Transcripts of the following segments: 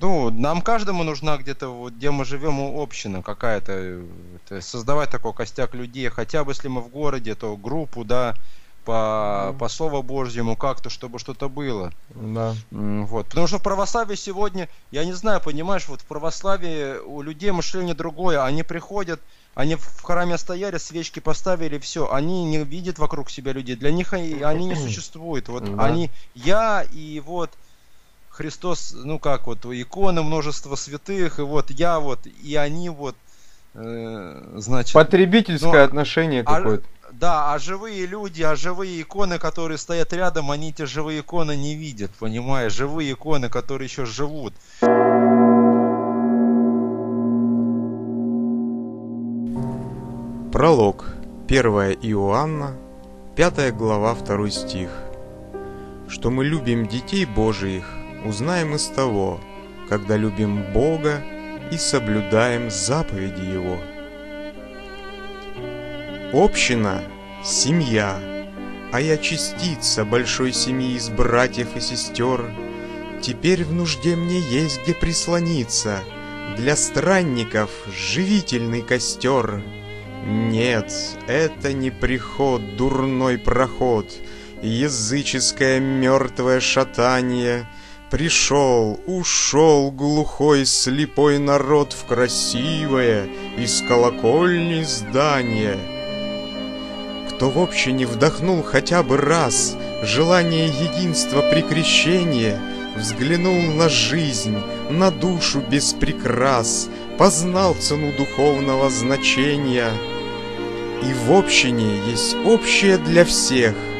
Ну, нам каждому нужна где-то, вот, где мы живем, община какая-то. Создавать такой костяк людей. Хотя бы, если мы в городе, то группу, да, по, по Слову Божьему как-то, чтобы что-то было. Да. Вот. Потому что в православии сегодня, я не знаю, понимаешь, вот в православии у людей мышление другое. Они приходят, они в храме стояли, свечки поставили, все. Они не видят вокруг себя людей. Для них они, они не существуют. Вот да. они, я и вот Христос, ну как вот, иконы, множество святых, и вот я вот, и они вот, э, значит... Потребительское ну, отношение а, какое-то. Да, а живые люди, а живые иконы, которые стоят рядом, они эти живые иконы не видят, понимаешь? Живые иконы, которые еще живут. Пролог. 1 Иоанна, 5 глава, 2 стих. Что мы любим детей Божиих, узнаем из того, когда любим Бога и соблюдаем заповеди Его. Община – семья, а я частица большой семьи из братьев и сестер. Теперь в нужде мне есть где прислониться, для странников живительный костер. Нет, это не приход, дурной проход, языческое мертвое шатание — Пришел, ушел глухой слепой народ в красивое из колокольни здание. Кто в общине вдохнул хотя бы раз желание единства при крещении, взглянул на жизнь, на душу без прикрас, познал цену духовного значения. И в общине есть общее для всех —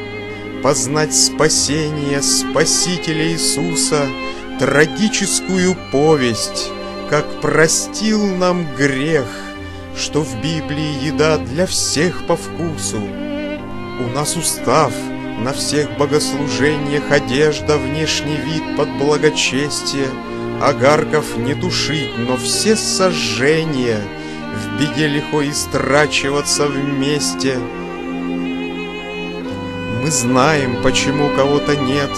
познать спасение Спасителя Иисуса, трагическую повесть, как простил нам грех, что в Библии еда для всех по вкусу. У нас устав, на всех богослужениях одежда, внешний вид под благочестие, Агарков не тушить, но все сожжения, в беде лихо истрачиваться вместе — мы знаем, почему кого-то нет,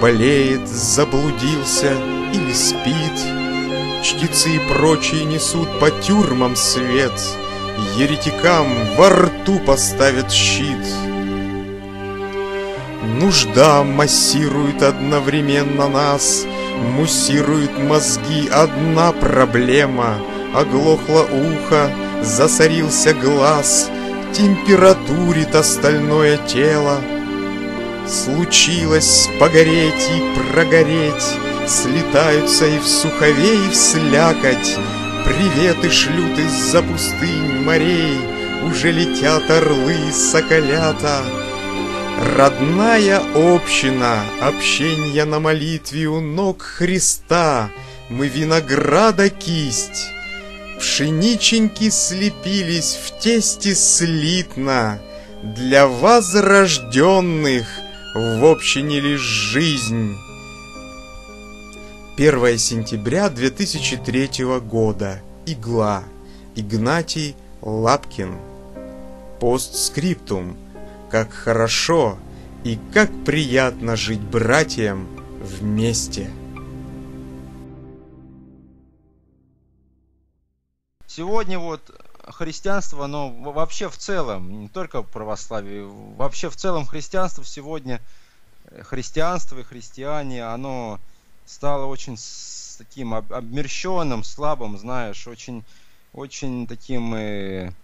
Болеет, заблудился или спит. Чтецы и прочие несут по тюрьмам свет, Еретикам во рту поставят щит. Нужда массирует одновременно нас, Муссирует мозги одна проблема, Оглохло ухо, засорился глаз — температурит остальное тело. Случилось погореть и прогореть, Слетаются и в суховей, и в слякоть, Приветы шлют из-за пустынь морей, Уже летят орлы и соколята. Родная община, общение на молитве у ног Христа, Мы винограда кисть, Пшениченьки слепились в тесте слитно, Для возрожденных в общине лишь жизнь. 1 сентября 2003 года. Игла. Игнатий Лапкин. Постскриптум. Как хорошо и как приятно жить братьям вместе. Сегодня вот христианство, оно вообще в целом, не только православие, вообще в целом христианство сегодня, э, христианство и христиане, оно стало очень таким обмерщенным, слабым, знаешь, очень, очень таким э,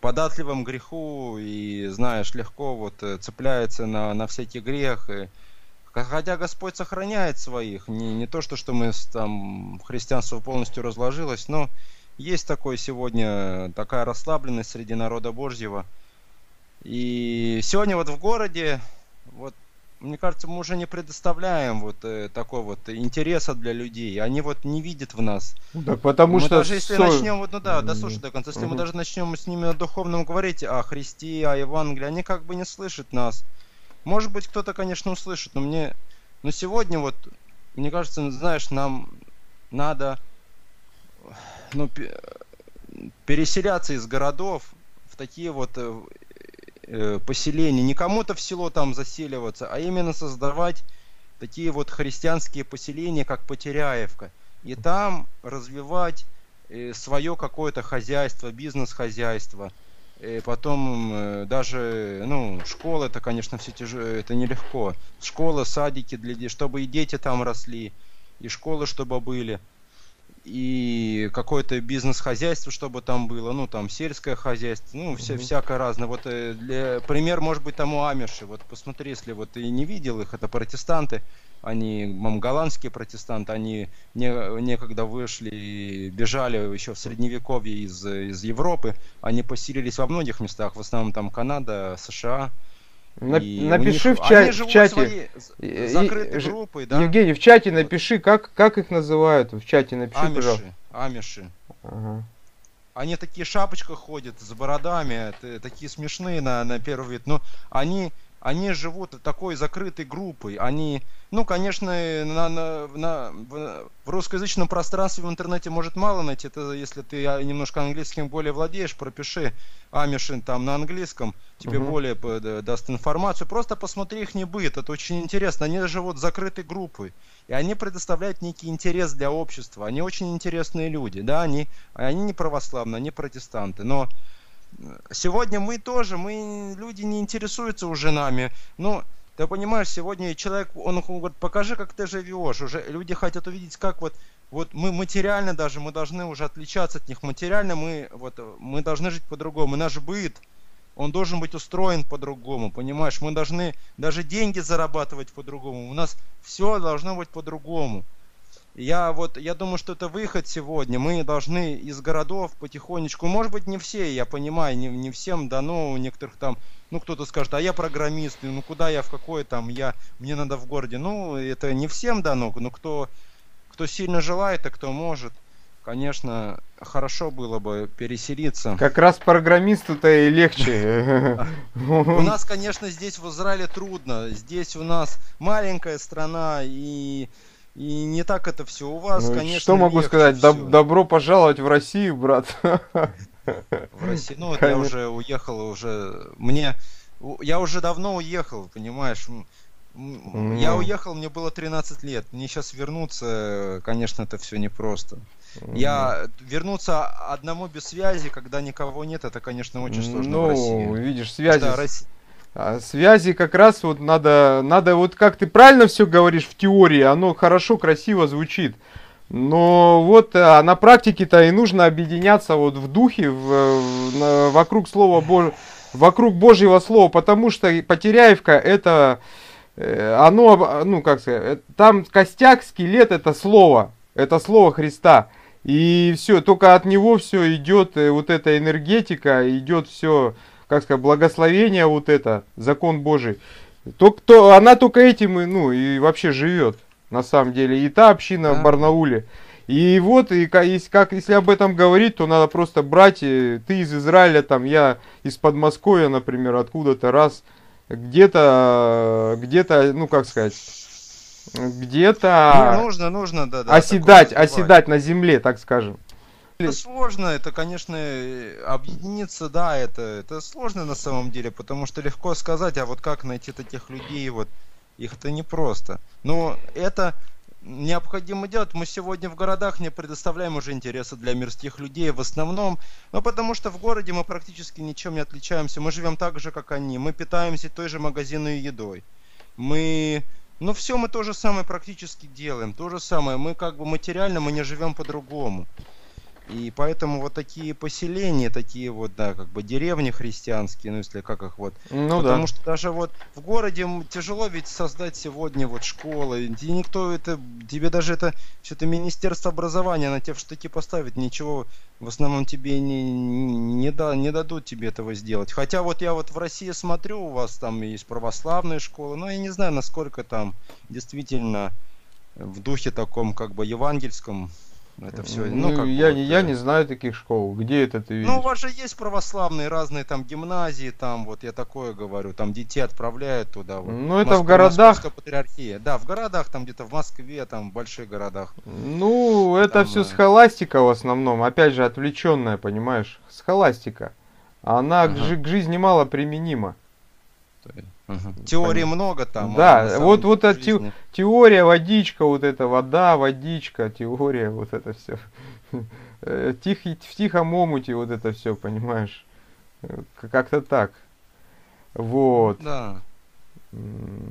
податливым греху и, знаешь, легко вот э, цепляется на, на всякий грех. И, хотя Господь сохраняет своих, не, не то, что, что мы там христианство полностью разложилось, но есть такое сегодня, такая расслабленность среди народа Божьего. И сегодня вот в городе, вот, мне кажется, мы уже не предоставляем вот э, такой вот интереса для людей. Они вот не видят в нас. Ну так потому мы что... даже если со... начнем, вот, ну да, дослушай до конца, если угу. мы даже начнем с ними о духовном говорить, о Христе, о Евангелии, они как бы не слышат нас. Может быть, кто-то, конечно, услышит, но мне... Но сегодня вот, мне кажется, знаешь, нам надо ну, переселяться из городов в такие вот э, э, поселения, не кому-то в село там заселиваться, а именно создавать такие вот христианские поселения, как Потеряевка. и там развивать э, свое какое-то хозяйство, бизнес-хозяйство. И потом э, даже, ну, школа, это, конечно, все тяжело, это нелегко. Школы, садики, для, чтобы и дети там росли, и школы, чтобы были и какое-то бизнес-хозяйство, чтобы там было, ну, там, сельское хозяйство, ну, все, угу. всякое разное. Вот э, для, пример, может быть, тому Амиши. Вот посмотри, если вот ты не видел их, это протестанты, они, голландские протестанты, они не, некогда вышли и бежали еще в средневековье из, из Европы, они поселились во многих местах, в основном там Канада, США, на, напиши них, в, ча- в чате. Закрытой группой, да? Евгений, в чате напиши, как, как их называют. В чате напиши, амиши, пожалуйста. Амиши. Ага. Они такие шапочка ходят с бородами, такие смешные на, на первый вид. Но они они живут такой закрытой группой. Они, ну, конечно, на, на, на, в, русскоязычном пространстве в интернете может мало найти. Это если ты немножко английским более владеешь, пропиши Амишин там на английском, тебе угу. более даст информацию. Просто посмотри их не быт, это очень интересно. Они живут закрытой группой. И они предоставляют некий интерес для общества. Они очень интересные люди. Да, они, они не православные, они протестанты. Но сегодня мы тоже, мы, люди не интересуются уже нами. Ну, ты понимаешь, сегодня человек, он говорит, покажи, как ты живешь. Уже люди хотят увидеть, как вот, вот мы материально даже, мы должны уже отличаться от них. Материально мы, вот, мы должны жить по-другому. Наш быт, он должен быть устроен по-другому, понимаешь? Мы должны даже деньги зарабатывать по-другому. У нас все должно быть по-другому. Я вот, я думаю, что это выход сегодня. Мы должны из городов потихонечку, может быть, не все, я понимаю, не, не всем дано, у некоторых там, ну, кто-то скажет, а я программист, ну, куда я, в какой там, я, мне надо в городе. Ну, это не всем дано, но кто, кто сильно желает, а кто может, конечно, хорошо было бы переселиться. Как раз программисту-то и легче. У нас, конечно, здесь в Израиле трудно. Здесь у нас маленькая страна и и не так это все у вас, ну, конечно. Что могу сказать? Доб- добро пожаловать в Россию, брат. В Россию. Ну, вот я уже уехал, уже. Мне. Я уже давно уехал, понимаешь? Ну... Я уехал, мне было 13 лет. Мне сейчас вернуться, конечно, это все непросто. Я вернуться одному без связи, когда никого нет, это, конечно, очень сложно ну, в России. Ну, видишь, связи. Да, Россия а связи как раз вот надо, надо вот как ты правильно все говоришь в теории, оно хорошо, красиво звучит. Но вот а на практике-то и нужно объединяться вот в духе, в, в, вокруг слова Бож... вокруг Божьего слова, потому что Потеряевка это, э, оно, ну как сказать, э, там костяк, скелет это слово, это слово Христа. И все, только от него все идет, вот эта энергетика, идет все, как сказать, благословение вот это, закон Божий, то, кто, она только этим и, ну, и вообще живет, на самом деле. И та община да. в Барнауле. И вот, и как, если об этом говорить, то надо просто брать, ты из Израиля, там, я из Подмосковья, например, откуда-то раз, где-то, где-то, ну, как сказать, где-то... Ну, нужно, нужно, да, да. Оседать, оседать на земле, так скажем. Это сложно, это, конечно, объединиться, да, это, это сложно на самом деле, потому что легко сказать, а вот как найти таких людей, вот их-то непросто. Но это необходимо делать. Мы сегодня в городах не предоставляем уже интереса для мирских людей в основном, но потому что в городе мы практически ничем не отличаемся. Мы живем так же, как они. Мы питаемся той же магазинной едой. Мы ну все мы то же самое практически делаем, то же самое. Мы как бы материально, мы не живем по-другому. И поэтому вот такие поселения, такие вот, да, как бы деревни христианские, ну если как их вот. Ну Потому да. что даже вот в городе тяжело ведь создать сегодня вот школы. И никто это, тебе даже это, что-то Министерство образования на тебя в штыки поставит, ничего в основном тебе не, не, да, не дадут тебе этого сделать. Хотя вот я вот в России смотрю, у вас там есть православные школы, но я не знаю, насколько там действительно в духе таком как бы евангельском это все. Ну, ну как я, вот, я не знаю таких школ. Где это ты видишь? Ну, у вас же есть православные разные там гимназии, там вот я такое говорю, там детей отправляют туда. Вот. Ну, это в городах. патриархия. Да, в городах, там где-то в Москве, там в больших городах. Ну, это там, все э... схоластика в основном. Опять же, отвлеченная, понимаешь? Схоластика. Она ага. к, к жизни мало применима. Угу. Теории Понятно. много там. Да, вот, вот эта те, теория, водичка, вот это вода, водичка, теория, вот это все. Э, тих, в тихом омуте вот это все, понимаешь? Э, как-то так. Вот. Да.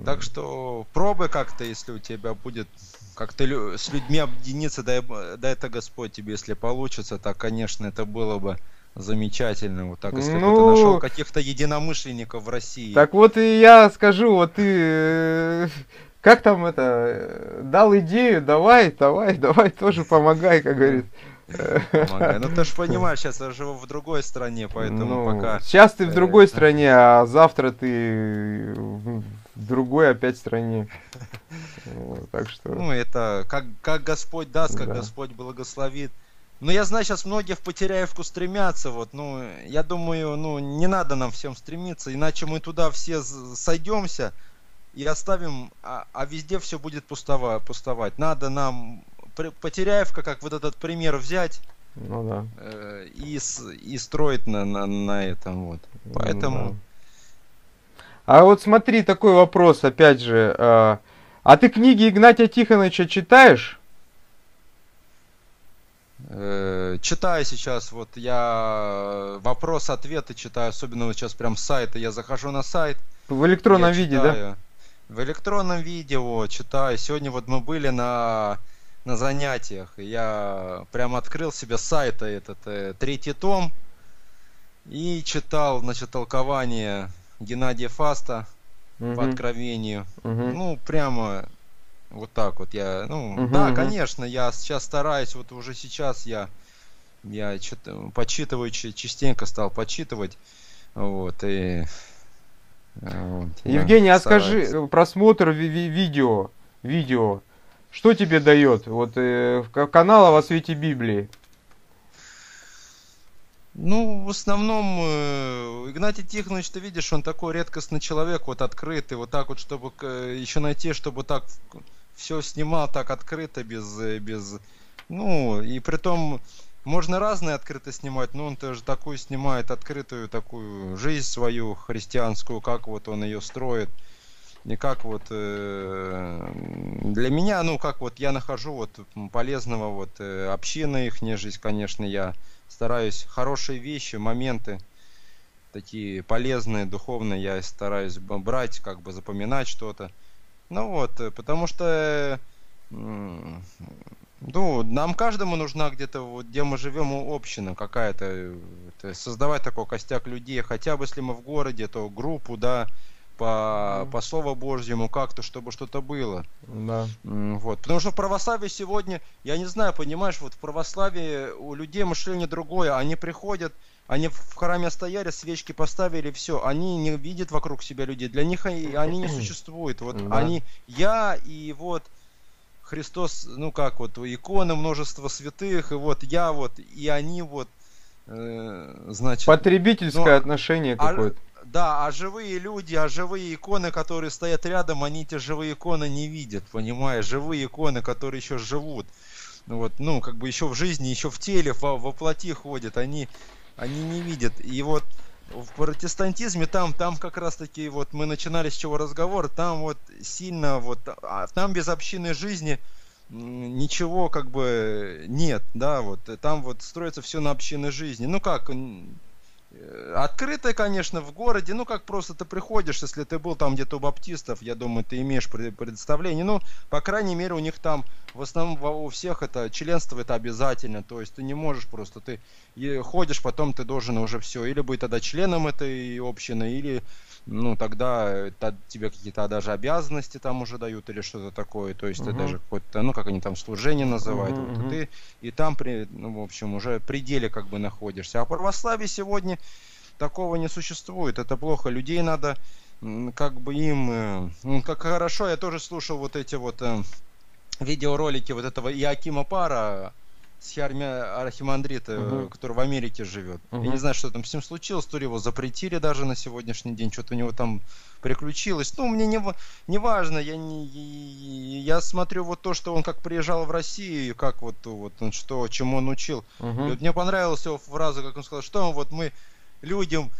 Так что пробуй как-то, если у тебя будет как-то с людьми объединиться, дай, дай это Господь тебе, если получится, так, конечно, это было бы замечательно. Вот так, если ну, бы ты нашел каких-то единомышленников в России. Так вот и я скажу, вот ты э, как там это, э, дал идею, давай, давай, давай тоже помогай, как говорит. Помогай. Ну ты же понимаешь, сейчас я живу в другой стране, поэтому ну, пока... Сейчас ты в другой стране, а завтра ты в другой опять стране. так что... Ну это как, как Господь даст, как да. Господь благословит. Ну, я знаю, сейчас многие в Потеряевку стремятся, вот, ну, я думаю, ну, не надо нам всем стремиться, иначе мы туда все сойдемся и оставим, а, а везде все будет пустова, пустовать. Надо нам Потеряевка, как вот этот пример взять, ну да. Э, и, и строить на, на, на этом вот. Поэтому. Ну, да. А вот смотри, такой вопрос, опять же. Э, а ты книги Игнатия Тихоновича читаешь? Э, читаю сейчас, вот я вопрос-ответы читаю, особенно вот сейчас прям сайты. Я захожу на сайт. В электронном виде, читаю. да? В электронном виде, вот, читаю. Сегодня вот мы были на на занятиях. Я прям открыл себе сайта этот э, третий том и читал, значит, толкование Геннадия Фаста угу. по откровению. Угу. Ну, прямо вот так вот я, ну, угу, да, угу. конечно, я сейчас стараюсь, вот уже сейчас я я что-то почитываю, частенько стал почитывать, вот, и... Вот, Евгений, а скажи, просмотр ви- ви- видео, видео, что тебе дает? Вот э, канал о свете Библии. Ну, в основном, э, Игнатий Тихонович, ты видишь, он такой редкостный человек, вот открытый, вот так вот, чтобы э, еще найти, чтобы так все снимал так открыто, без, э, без, ну, и при том можно разные открыто снимать, но он тоже такую снимает открытую такую жизнь свою христианскую, как вот он ее строит. И как вот э, для меня, ну как вот я нахожу вот полезного вот э, община их жизнь, конечно, я стараюсь хорошие вещи, моменты такие полезные, духовные, я стараюсь брать, как бы запоминать что-то. Ну вот, э, потому что ну, нам каждому нужна где-то, вот, где мы живем, община какая-то, создавать такой костяк людей, хотя бы если мы в городе, то группу, да, по, по Слову Божьему как-то, чтобы что-то было. Да. Вот. Потому что в православии сегодня, я не знаю, понимаешь, вот в православии у людей мышление другое. Они приходят, они в храме стояли, свечки поставили, все. Они не видят вокруг себя людей. Для них они, не существуют. Вот да. они, я и вот Христос, ну как вот, иконы, множество святых, и вот я вот, и они вот, э, значит... Потребительское ну, отношение а какое-то. Да, а живые люди, а живые иконы, которые стоят рядом, они эти живые иконы не видят, понимаешь? Живые иконы, которые еще живут. Ну вот, ну, как бы еще в жизни, еще в теле, во, во плоти ходят, они, они не видят. И вот в протестантизме там, там как раз таки вот мы начинали с чего разговор, там вот сильно вот, а там без общины жизни ничего как бы нет, да, вот там вот строится все на общины жизни. Ну как, открытое, конечно, в городе, ну как просто ты приходишь, если ты был там где-то у баптистов, я думаю, ты имеешь представление, ну, по крайней мере, у них там, в основном у всех это членство это обязательно, то есть ты не можешь просто, ты ходишь, потом ты должен уже все, или быть тогда членом этой общины, или ну, тогда это, тебе какие-то даже обязанности там уже дают или что-то такое, то есть uh-huh. ты даже какое-то, ну, как они там, служение называют, uh-huh, вот, ты и там, при, ну, в общем, уже пределе как бы находишься. А православие сегодня такого не существует, это плохо, людей надо как бы им, э, ну, как хорошо, я тоже слушал вот эти вот э, видеоролики вот этого Иакима Пара, Схиармия архимандрита, угу. который в Америке живет. Угу. Я не знаю, что там с ним случилось, то ли его запретили даже на сегодняшний день, что-то у него там приключилось. Ну, мне не, не важно, я, не, я смотрю вот то, что он как приезжал в Россию, как вот, вот он что, чему он учил. Угу. И вот мне понравилась его фраза, как он сказал, что вот мы людям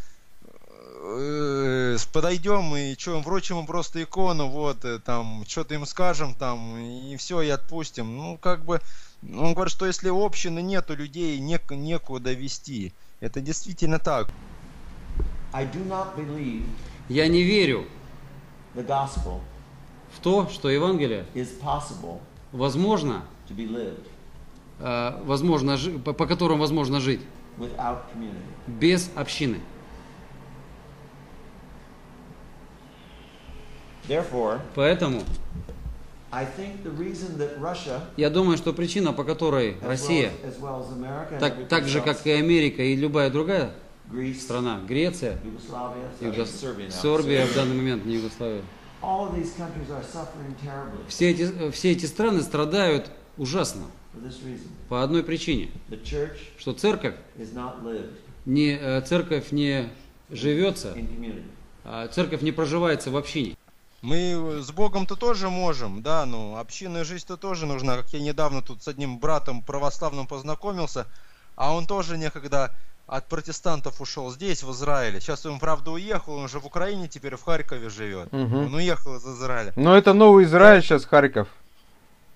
э, подойдем и что, вручим им просто икону, вот, э, там, что-то им скажем, там, и все, и отпустим. Ну, как бы, он говорит, что если общины нету людей, нек некуда вести. Это действительно так. Я не верю в то, что Евангелие возможно, э, возможно по, по которым возможно жить без общины. Поэтому я думаю, что причина, по которой Россия, так, так же как и Америка и любая другая страна, Греция, Югос... Сербия в данный момент не Югославия, все эти, все эти страны страдают ужасно. по одной причине, что церковь не, э, церковь не живется, а церковь не проживается в общине. Мы с Богом-то тоже можем, да, ну, общинная жизнь-то тоже нужна. Как я недавно тут с одним братом православным познакомился, а он тоже некогда от протестантов ушел здесь, в Израиле. Сейчас он, правда, уехал, он уже в Украине теперь в Харькове живет. Угу. Он уехал из Израиля. Но это новый Израиль да. сейчас Харьков.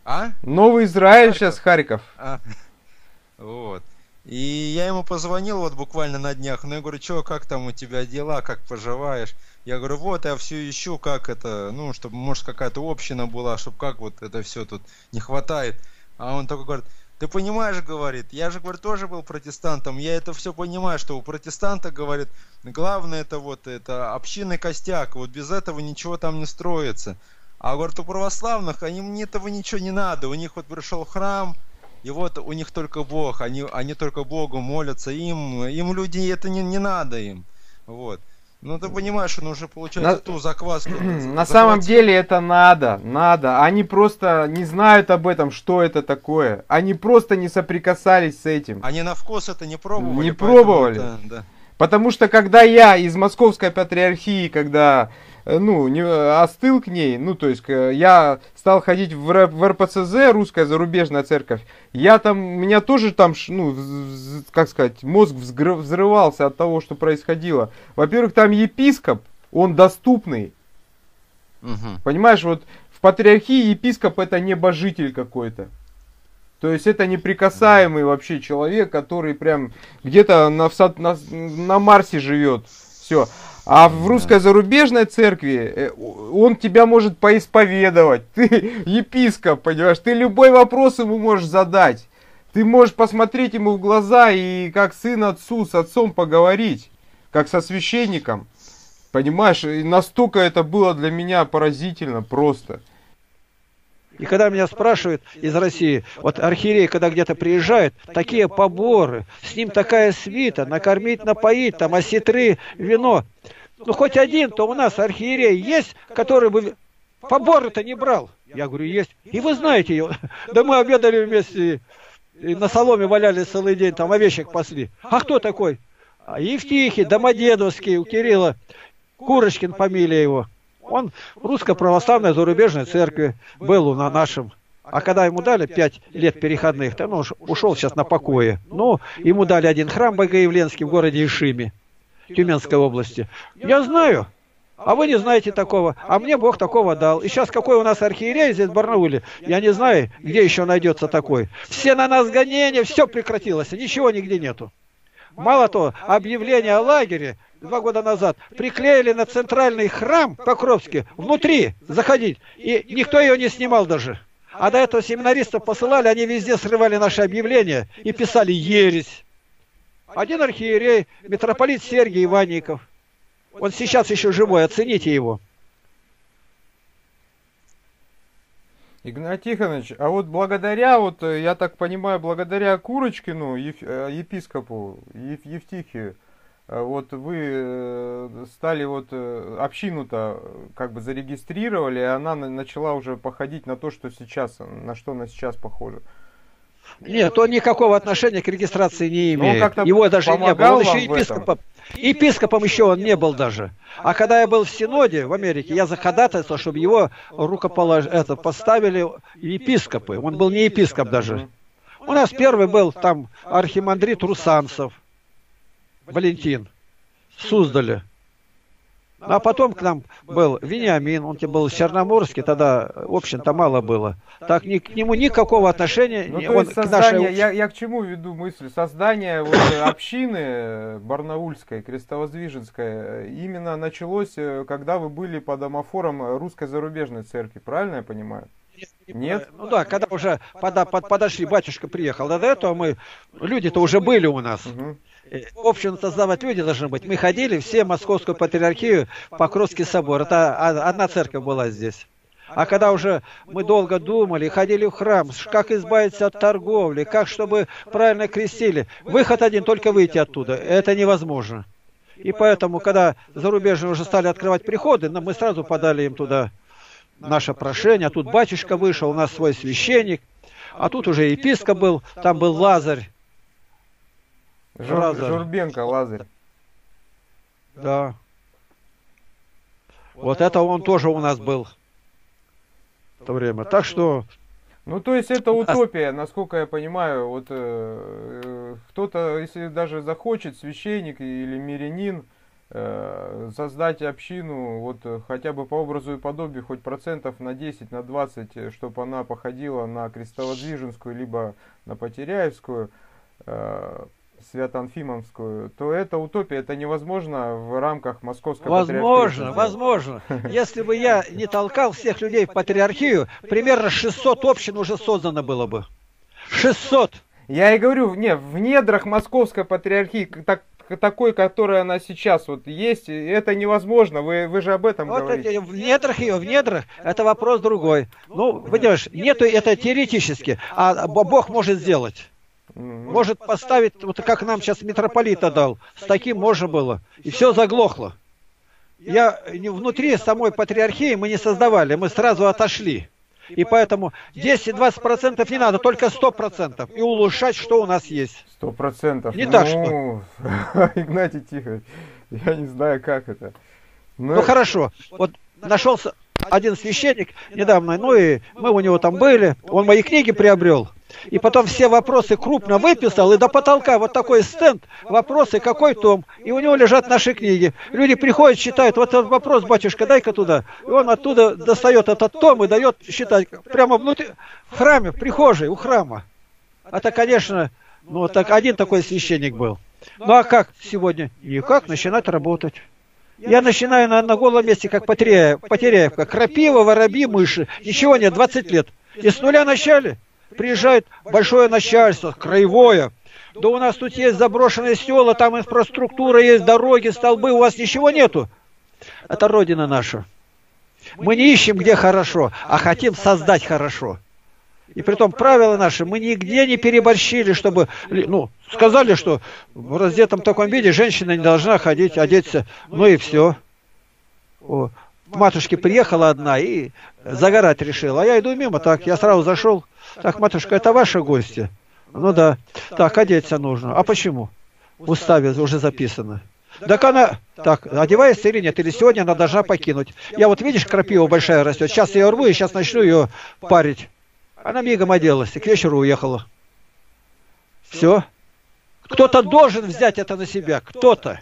А? Новый Израиль Харьков. сейчас Харьков. А. Вот. И я ему позвонил вот буквально на днях, ну я говорю, что, как там у тебя дела, как поживаешь? Я говорю, вот я все ищу, как это, ну, чтобы, может, какая-то община была, чтобы как вот это все тут не хватает. А он такой говорит, ты понимаешь, говорит, я же, говорит, тоже был протестантом, я это все понимаю, что у протестанта, говорит, главное это вот, это общинный костяк, вот без этого ничего там не строится. А, говорит, у православных, они, мне этого ничего не надо, у них вот пришел храм, и вот у них только Бог, они, они только Богу молятся, им, им люди это не, не надо им. Вот. Ну ты понимаешь, он уже получается на... ту закваску. На самом деле это надо, надо. Они просто не знают об этом, что это такое. Они просто не соприкасались с этим. Они на вкус это не пробовали. Не пробовали. Это, да. Потому что когда я из Московской патриархии, когда ну, не, остыл к ней, ну, то есть, я стал ходить в, в РПЦЗ, русская зарубежная церковь, я там, меня тоже там, ну, как сказать, мозг взрывался от того, что происходило. Во-первых, там епископ, он доступный. Угу. Понимаешь, вот в патриархии епископ это небожитель какой-то. То есть это неприкасаемый вообще человек, который прям где-то на, на, на Марсе живет. Все. А в русской зарубежной церкви э, он тебя может поисповедовать. Ты епископ, понимаешь? Ты любой вопрос ему можешь задать. Ты можешь посмотреть ему в глаза и как сын отцу с отцом поговорить. Как со священником. Понимаешь? И настолько это было для меня поразительно просто. И когда меня спрашивают из России, вот архиерей, когда где-то приезжает, такие поборы, с ним такая свита, накормить, напоить, там осетры, вино. Ну, хоть один, то у нас архиерей есть, который бы поборы-то не брал. Я говорю, есть. И вы знаете его. Да мы обедали вместе, и на соломе валялись целый день, там овечек пасли. А кто такой? А Евтихий, Домодедовский, у Кирилла, Курочкин фамилия его. Он в русско-православной зарубежной церкви был на нашем. А когда ему дали пять лет переходных, то он ушел сейчас на покое. Ну, ему дали один храм Богоявленский в городе Ишиме, Тюменской области. Я знаю, а вы не знаете такого. А мне Бог такого дал. И сейчас какой у нас архиерей здесь в Барнауле, я не знаю, где еще найдется такой. Все на нас гонения, все прекратилось, ничего нигде нету. Мало того, объявление о лагере два года назад приклеили на центральный храм Покровский, внутри заходить, и никто ее не снимал даже. А до этого семинаристов посылали, они везде срывали наши объявления и писали ересь. Один архиерей, митрополит Сергий Иванников. Он сейчас еще живой, оцените его. Игнат Тихонович, а вот благодаря, вот я так понимаю, благодаря Курочкину, э, епископу Евтихию, э, вот вы э, стали вот общину-то как бы зарегистрировали, и она начала уже походить на то, что сейчас, на что она сейчас похожа. Нет, он никакого отношения к регистрации не имеет. Его даже не было. Он еще епископом. Епископом еще он не был даже. А когда я был в Синоде в Америке, я заходатайствовал, чтобы его рукополож... это, поставили епископы. Он был не епископ даже. У нас первый был там архимандрит Русанцев, Валентин, Суздали. А потом к нам был Вениамин, он был Черноморский, тогда общем-то мало было. Так ни, к нему никакого отношения. Ну, он, к создание, нашей... я, я к чему веду мысль? Создание вот, э, общины Барнаульской, Крестовоздвиженской, э, именно началось, э, когда вы были под амофором русской зарубежной церкви, правильно я понимаю? Нет? Ну да, когда уже пода, под, подошли, батюшка приехал. До этого мы, люди-то уже были у нас. Угу. Общину создавать люди должны быть. Мы ходили все Московскую патриархию, Покровский собор. Это одна церковь была здесь. А когда уже мы долго думали, ходили в храм, как избавиться от торговли, как чтобы правильно крестили, выход один, только выйти оттуда. Это невозможно. И поэтому, когда зарубежные уже стали открывать приходы, мы сразу подали им туда наше прошение. А тут батюшка вышел, у нас свой священник. А тут уже епископ был, там был Лазарь. Жур, Лазарь. Журбенко, Лазарь. Да. Вот это он тоже у нас был в то время. Так что Ну, то есть это утопия, насколько я понимаю. Вот э, э, кто-то, если даже захочет, священник или мирянин, э, создать общину, вот э, хотя бы по образу и подобию, хоть процентов на 10, на 20, чтобы она походила на Крестоводвиженскую, либо на Потеряевскую, э, Свято-Анфимовскую, то это утопия, это невозможно в рамках московской возможно, патриархии. возможно. Если бы я не толкал всех людей в патриархию, примерно 600 общин уже создано было бы. 600. Я и говорю, не, в недрах московской патриархии, так, такой, которая она сейчас вот есть, это невозможно. Вы, вы же об этом Вот говорите. эти, в недрах ее, в недрах, это вопрос другой. Ну, понимаешь, нету это теоретически, а Бог может сделать. Может поставить, вот как нам сейчас митрополита дал. С таким можно было. И все заглохло. Я внутри самой патриархии мы не создавали, мы сразу отошли. И поэтому 10-20% не надо, только 100%. И улучшать, что у нас есть. Сто процентов. Не так, ну, Игнатий Тихонович, я не знаю, как это. Но- Ну хорошо, вот нашелся один священник недавно, ну и мы у него там были, он мои книги приобрел. И потом все вопросы крупно выписал, и до потолка вот такой стенд, вопросы, какой том, и у него лежат наши книги. Люди приходят, читают, вот этот вопрос, батюшка, дай-ка туда. И он оттуда достает этот том и дает считать прямо внутри, в храме, в прихожей, у храма. Это, конечно, ну так один такой священник был. Ну а как сегодня? Никак, начинать работать. Я начинаю на, на голом месте, как Потеряев, Потеряевка. Крапива, воробьи, мыши. Ничего нет, 20 лет. И с нуля начали. Приезжает большое начальство, краевое. Да у нас тут есть заброшенные села, там инфраструктура есть, дороги, столбы, у вас ничего нету. Это родина наша. Мы не ищем, где хорошо, а хотим создать хорошо. И при том правила наши, мы нигде не переборщили, чтобы, ну, сказали, что в раздетом таком виде женщина не должна ходить, одеться, ну и все. Матушке приехала одна и загорать решила. А я иду мимо, так, я сразу зашел. Так, матушка, это ваши гости? Ну да. Так, одеться нужно. А почему? В уставе уже записано. Так она, так, одевается или нет, или сегодня она должна покинуть. Я вот, видишь, крапива большая растет, сейчас я ее рву и сейчас начну ее парить. Она мигом оделась и к вечеру уехала. Все. Кто-то должен взять это на себя, кто-то.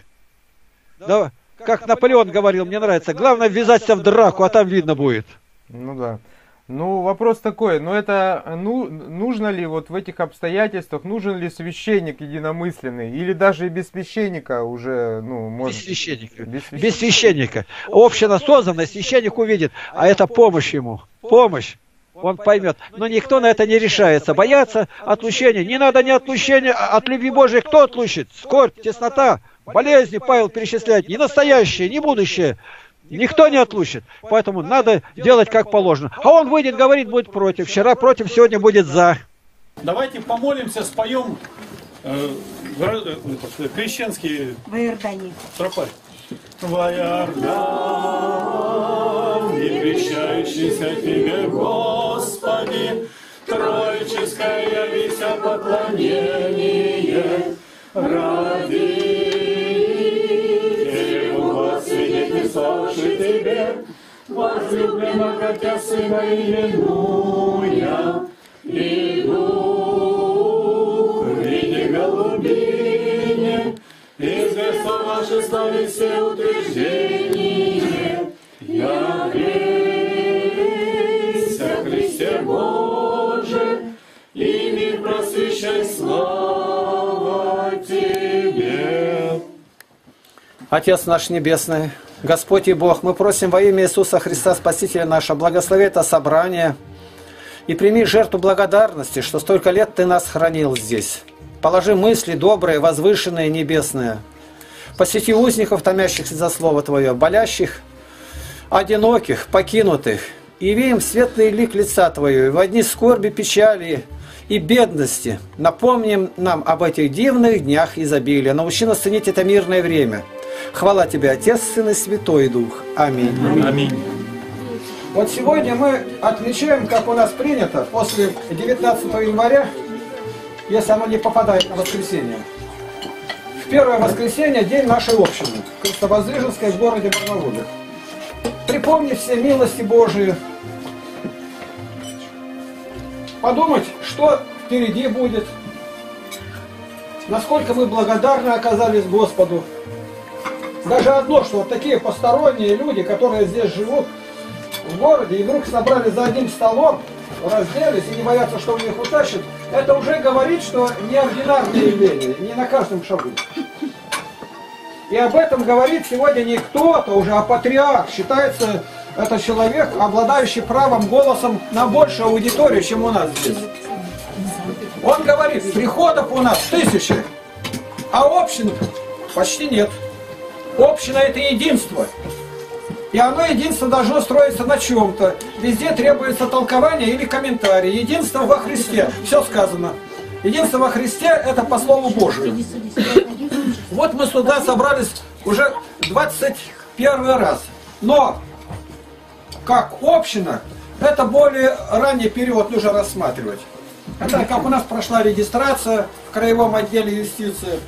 Да, как Наполеон говорил, мне нравится, главное ввязаться в драку, а там видно будет. Ну да. Ну, вопрос такой, ну это, ну, нужно ли вот в этих обстоятельствах, нужен ли священник единомысленный, или даже и без священника уже, ну, может... Без священника. Без священника. Без священника. Община создана, священник увидит, а это помощь ему. Помощь. Он поймет. Но никто на это не решается. Боятся отлучения. Не надо ни отлучения, а от любви Божией кто отлучит? Скорбь, теснота, болезни, Павел перечисляет. Не настоящее, не будущее. Никто не отлучит. Поэтому надо делать как положено. А он выйдет, говорит, будет против. Вчера против, сегодня будет за. Давайте помолимся, споем э, э, в Иордании. тропарь. В Иордан, не крещающийся тебе, Господи, Троическое вися поклонение ради Его свидетельствовавший тебе, возлюбленно, хотя сына именуя, и дух в виде голубине, из весов ваши стали все утверждения, вещай слава Тебе. Отец наш Небесный, Господь и Бог, мы просим во имя Иисуса Христа, Спасителя нашего, благослови это собрание и прими жертву благодарности, что столько лет Ты нас хранил здесь. Положи мысли добрые, возвышенные, небесные. Посети узников, томящихся за Слово Твое, болящих, одиноких, покинутых. Яви им светлый лик лица Твое, и в одни скорби, печали и бедности. Напомним нам об этих дивных днях изобилия. Научи нас ценить это мирное время. Хвала Тебе, Отец, Сын и Святой Дух. Аминь. Аминь. Вот сегодня мы отмечаем, как у нас принято, после 19 января, если оно не попадает на воскресенье. В первое воскресенье день нашей общины, Крестовоздвиженской в городе Барнауле. Припомни все милости Божии, подумать, что впереди будет, насколько мы благодарны оказались Господу. Даже одно, что вот такие посторонние люди, которые здесь живут, в городе, и вдруг собрались за одним столом, разделись и не боятся, что у них утащат, это уже говорит, что неординарное явление, не на каждом шагу. И об этом говорит сегодня не кто-то уже, а патриарх. Считается это человек, обладающий правом голосом на большую аудиторию, чем у нас здесь. Он говорит, приходов у нас тысячи, а общин почти нет. Община это единство. И оно единство должно строиться на чем-то. Везде требуется толкование или комментарий. Единство во Христе. Все сказано. Единство во Христе это по Слову Божию. Вот мы сюда собрались уже 21 раз. Но как община, это более ранний период нужно рассматривать. Это как у нас прошла регистрация в краевом отделе юстиции.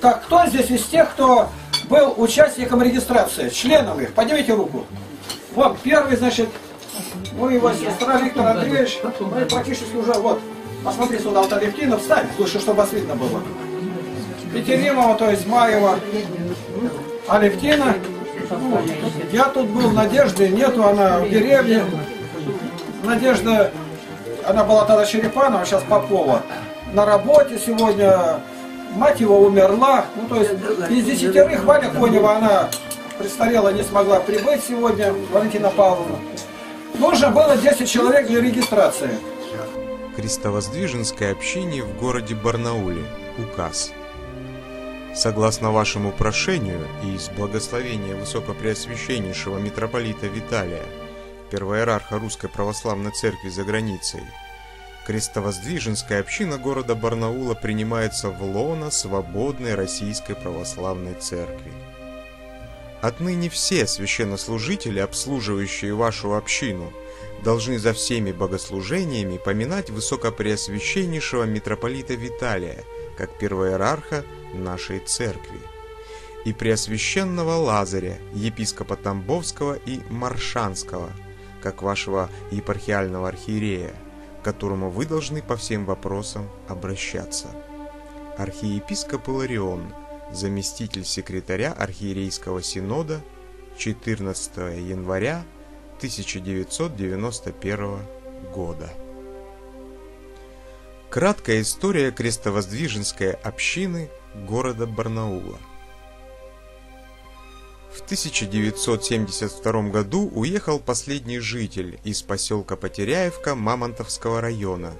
Так, кто здесь из тех, кто был участником регистрации, членом их? Поднимите руку. Вот, первый, значит, ну его сестра Виктор Андреевич, ну практически уже, вот, посмотри сюда, вот Алевтина, встань, лучше, чтобы вас видно было. Петеримова, то есть Маева, Алевтина. Я тут был, Надежды нету, она в деревне. Надежда, она была тогда Черепанова, сейчас Попова. На работе сегодня, мать его умерла. Ну, то есть из десятерых Валя Конева, она престарела, не смогла прибыть сегодня, Валентина Павловна. Нужно было 10 человек для регистрации. Крестовоздвиженское общение в городе Барнауле. Указ. Согласно вашему прошению и с благословения Высокопреосвященнейшего митрополита Виталия, первоиерарха Русской Православной Церкви за границей, Крестовоздвиженская община города Барнаула принимается в лоно свободной Российской Православной Церкви. Отныне все священнослужители, обслуживающие вашу общину, должны за всеми богослужениями поминать Высокопреосвященнейшего митрополита Виталия, как первоиерарха нашей церкви, и Преосвященного Лазаря, епископа Тамбовского и Маршанского, как вашего епархиального архиерея, к которому вы должны по всем вопросам обращаться. Архиепископ Иларион, заместитель секретаря архиерейского синода, 14 января 1991 года. Краткая история крестовоздвиженской общины города Барнаула. В 1972 году уехал последний житель из поселка Потеряевка Мамонтовского района.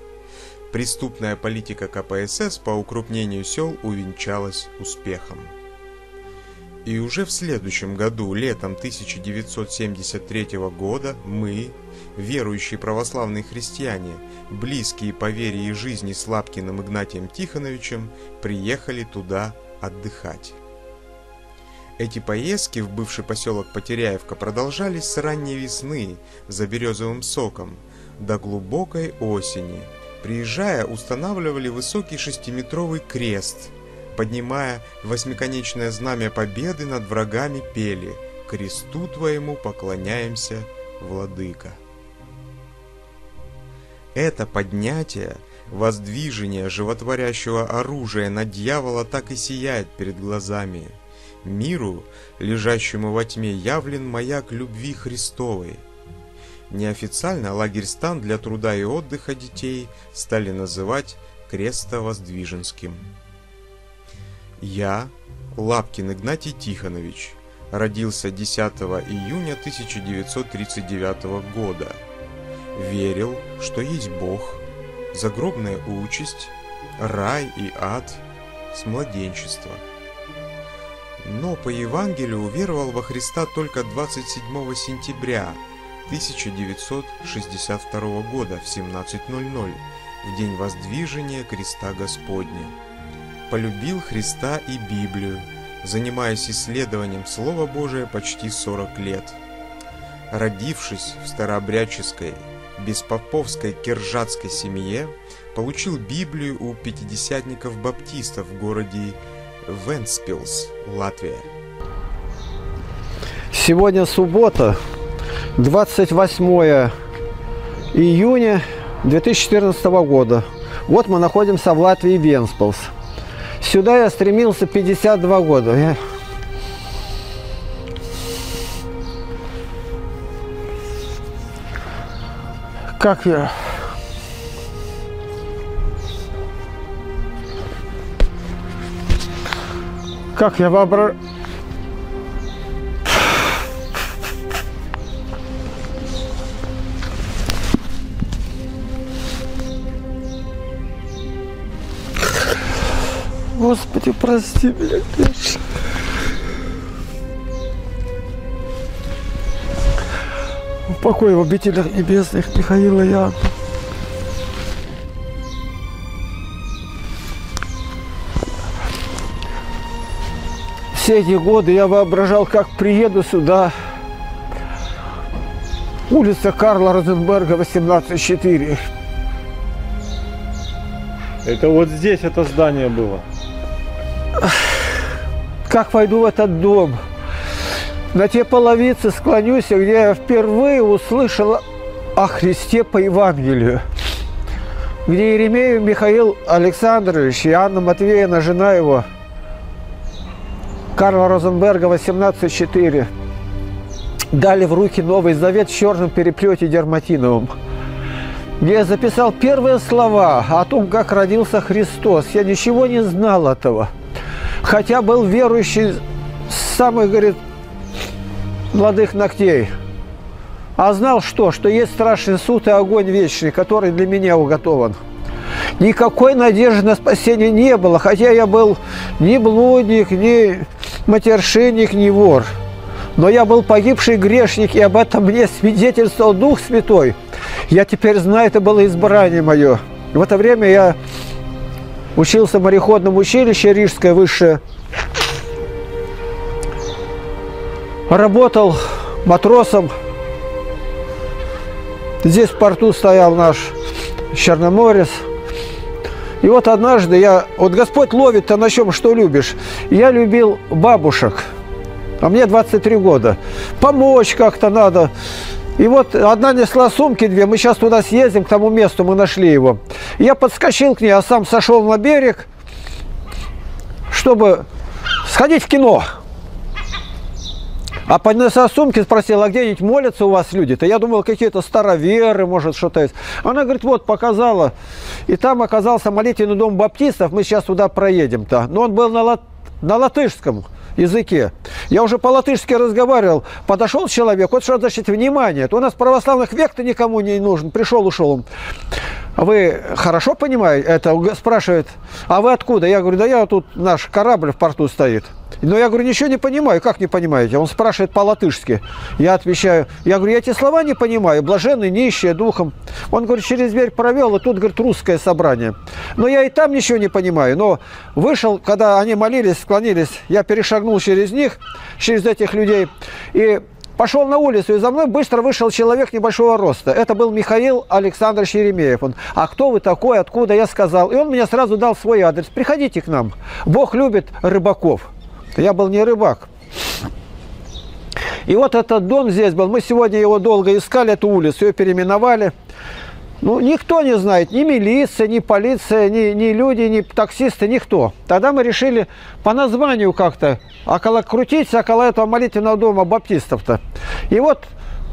Преступная политика КПСС по укрупнению сел увенчалась успехом. И уже в следующем году, летом 1973 года, мы, верующие православные христиане, близкие по вере и жизни с Лапкиным Игнатием Тихоновичем, приехали туда отдыхать. Эти поездки в бывший поселок Потеряевка продолжались с ранней весны за березовым соком до глубокой осени. Приезжая, устанавливали высокий шестиметровый крест – поднимая восьмиконечное знамя победы над врагами, пели «Кресту Твоему поклоняемся, Владыка». Это поднятие, воздвижение животворящего оружия на дьявола так и сияет перед глазами. Миру, лежащему во тьме, явлен маяк любви Христовой. Неофициально лагерь-стан для труда и отдыха детей стали называть Крестово-Воздвиженским. Я, Лапкин Игнатий Тихонович, родился 10 июня 1939 года. Верил, что есть Бог, загробная участь, рай и ад с младенчества. Но по Евангелию уверовал во Христа только 27 сентября 1962 года в 17.00, в день воздвижения креста Господня. Полюбил Христа и Библию, занимаясь исследованием Слова Божия почти 40 лет. Родившись в старообрядческой, беспоповской киржатской семье, получил Библию у пятидесятников-баптистов в городе Венспилс, Латвия. Сегодня суббота, 28 июня 2014 года. Вот мы находимся в Латвии Венспилс. Сюда я стремился 52 года. Как я... Как я воображаю... Господи, прости меня, Упокой в обителях небесных Михаила Анну. Все эти годы я воображал, как приеду сюда. Улица Карла Розенберга, 18-4. Это вот здесь это здание было. Как войду в этот дом, на те половицы склонюсь, где я впервые услышал о Христе по Евангелию, где Еремеев Михаил Александрович и Анна Матвеевна, жена его, Карла Розенберга, 18.4, дали в руки Новый Завет в черном переплете дерматиновом где я записал первые слова о том, как родился Христос. Я ничего не знал этого. Хотя был верующий с самых, говорит, молодых ногтей. А знал что? Что есть страшный суд и огонь вечный, который для меня уготован. Никакой надежды на спасение не было, хотя я был ни блудник, ни матершинник, ни вор. Но я был погибший грешник, и об этом мне свидетельствовал Дух Святой. Я теперь знаю, это было избрание мое. В это время я учился в мореходном училище Рижское высшее. Работал матросом. Здесь в порту стоял наш Черноморец. И вот однажды я... Вот Господь ловит-то на чем, что любишь. Я любил бабушек. А мне 23 года. Помочь как-то надо. И вот одна несла сумки две, мы сейчас туда съездим, к тому месту, мы нашли его. Я подскочил к ней, а сам сошел на берег, чтобы сходить в кино. А поднесла сумки, спросила, а где-нибудь молятся у вас люди-то? Я думал, какие-то староверы, может, что-то есть. Она говорит, вот, показала. И там оказался молитвенный дом баптистов, мы сейчас туда проедем-то. Но он был на, лат... на латышском языке. Я уже по-латышски разговаривал. Подошел человек, вот что значит внимание. То у нас православных век-то никому не нужен. Пришел, ушел. А вы хорошо понимаете? Это спрашивает, а вы откуда? Я говорю, да я тут, наш корабль в порту стоит. Но я говорю, ничего не понимаю. Как не понимаете? Он спрашивает по-латышски. Я отвечаю, я говорю, я эти слова не понимаю. Блаженный, нищие, духом. Он говорит, через дверь провел, и тут, говорит, русское собрание. Но я и там ничего не понимаю. Но вышел, когда они молились, склонились, я перешагнул через них, через этих людей. И Пошел на улицу, и за мной быстро вышел человек небольшого роста. Это был Михаил Александрович Еремеев. Он, а кто вы такой, откуда? Я сказал. И он мне сразу дал свой адрес. Приходите к нам. Бог любит рыбаков. Я был не рыбак. И вот этот дом здесь был. Мы сегодня его долго искали, эту улицу, ее переименовали. Ну, никто не знает, ни милиция, ни полиция, ни, ни люди, ни таксисты, никто. Тогда мы решили по названию как-то около крутиться около этого молитвенного дома баптистов-то. И вот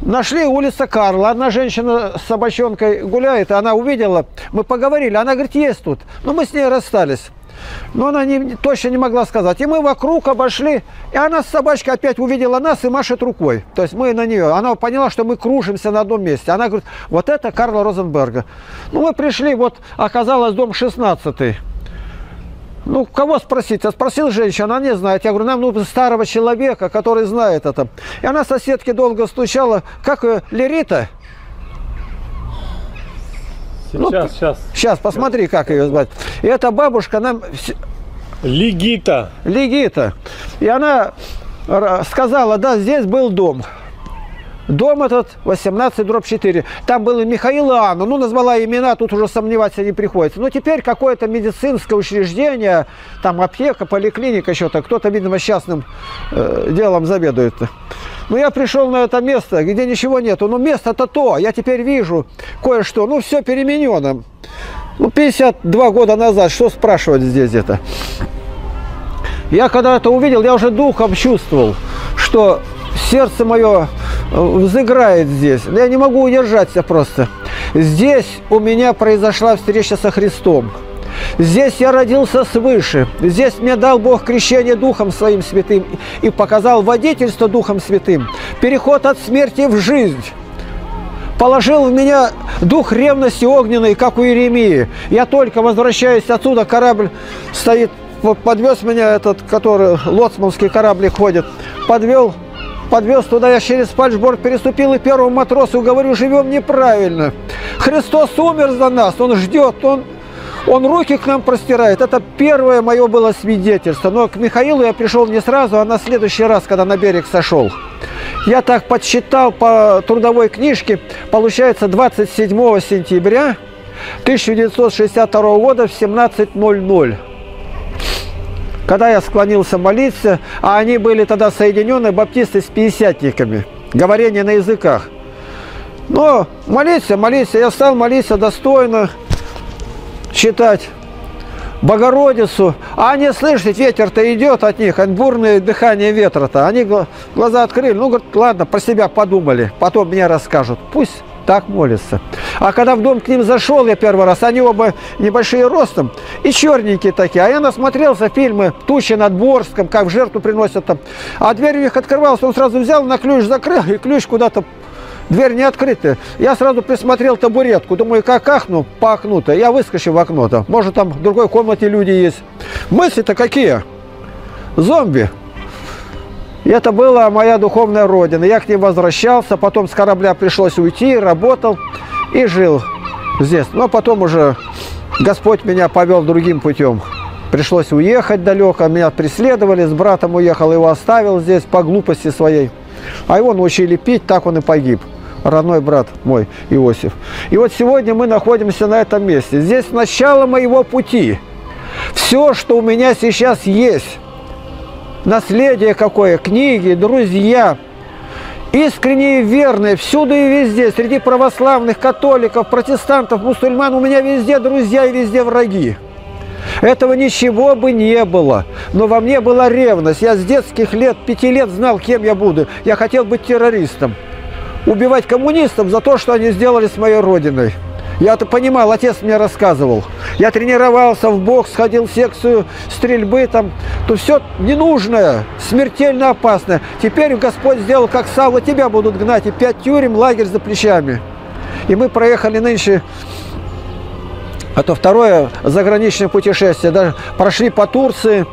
Нашли улица Карла. Одна женщина с собачонкой гуляет, она увидела, мы поговорили, она говорит, есть тут. Но мы с ней расстались. Но она не, точно не могла сказать. И мы вокруг обошли, и она с собачкой опять увидела нас и машет рукой. То есть мы на нее. Она поняла, что мы кружимся на одном месте. Она говорит, вот это Карла Розенберга. Ну, мы пришли, вот оказалось дом 16 ну, кого спросить? Я спросил женщину, она не знает. Я говорю, нам нужно старого человека, который знает это. И она соседке долго стучала. Как ее? Лерита? Сейчас, Ну, сейчас. Сейчас, посмотри, как ее звать. И эта бабушка нам Лигита. Лигита. И она сказала, да, здесь был дом. Дом этот 18 дробь 4. Там был и Михаил и Анна. Ну, назвала имена, тут уже сомневаться не приходится. Но теперь какое-то медицинское учреждение, там аптека, поликлиника, еще-то. Кто-то, видимо, частным э, делом заведует. Ну, я пришел на это место, где ничего нету. Ну, место-то то. Я теперь вижу кое-что. Ну, все переменено. Ну, 52 года назад. Что спрашивать здесь это? Я когда это увидел, я уже духом чувствовал, что сердце мое э, взыграет здесь. Я не могу удержаться просто. Здесь у меня произошла встреча со Христом. Здесь я родился свыше. Здесь мне дал Бог крещение Духом Своим Святым и показал водительство Духом Святым. Переход от смерти в жизнь положил в меня дух ревности огненной, как у Иеремии. Я только возвращаюсь отсюда, корабль стоит, вот подвез меня этот, который лоцманский кораблик ходит, подвел, подвез туда, я через фальшборд переступил и первому матросу говорю, живем неправильно. Христос умер за нас, Он ждет, Он он руки к нам простирает. Это первое мое было свидетельство. Но к Михаилу я пришел не сразу, а на следующий раз, когда на берег сошел. Я так подсчитал по трудовой книжке. Получается, 27 сентября 1962 года в 17.00. Когда я склонился молиться, а они были тогда соединены, баптисты с пятидесятниками, говорение на языках. Но молиться, молиться, я стал молиться достойно, читать Богородицу, а они слышат, ветер-то идет от них, они бурное дыхание ветра-то. Они гла- глаза открыли, ну, говорят, ладно, про себя подумали, потом мне расскажут. Пусть так молятся. А когда в дом к ним зашел я первый раз, они оба небольшие ростом и черненькие такие. А я насмотрелся фильмы «Тучи над Борском», как в жертву приносят там. А дверь у них открывалась, он сразу взял, на ключ закрыл, и ключ куда-то Дверь не открытая. Я сразу присмотрел табуретку. Думаю, как ахну, по окну-то. Я выскочил в окно-то. Может, там в другой комнате люди есть. Мысли-то какие? Зомби. И это была моя духовная родина. Я к ним возвращался. Потом с корабля пришлось уйти, работал и жил здесь. Но потом уже Господь меня повел другим путем. Пришлось уехать далеко. Меня преследовали. С братом уехал, его оставил здесь по глупости своей. А его научили пить, так он и погиб. Родной брат мой Иосиф. И вот сегодня мы находимся на этом месте. Здесь начало моего пути. Все, что у меня сейчас есть, наследие какое, книги, друзья, искренние и верные, всюду и везде, среди православных, католиков, протестантов, мусульман, у меня везде друзья и везде враги. Этого ничего бы не было. Но во мне была ревность. Я с детских лет, пяти лет знал, кем я буду. Я хотел быть террористом. Убивать коммунистов за то, что они сделали с моей родиной. Я это понимал, отец мне рассказывал. Я тренировался в бокс, ходил в секцию стрельбы, там, то все ненужное, смертельно опасное. Теперь Господь сделал, как Савла, тебя будут гнать, и пять тюрем, лагерь за плечами. И мы проехали нынче а то второе заграничное путешествие. Даже прошли по Турции,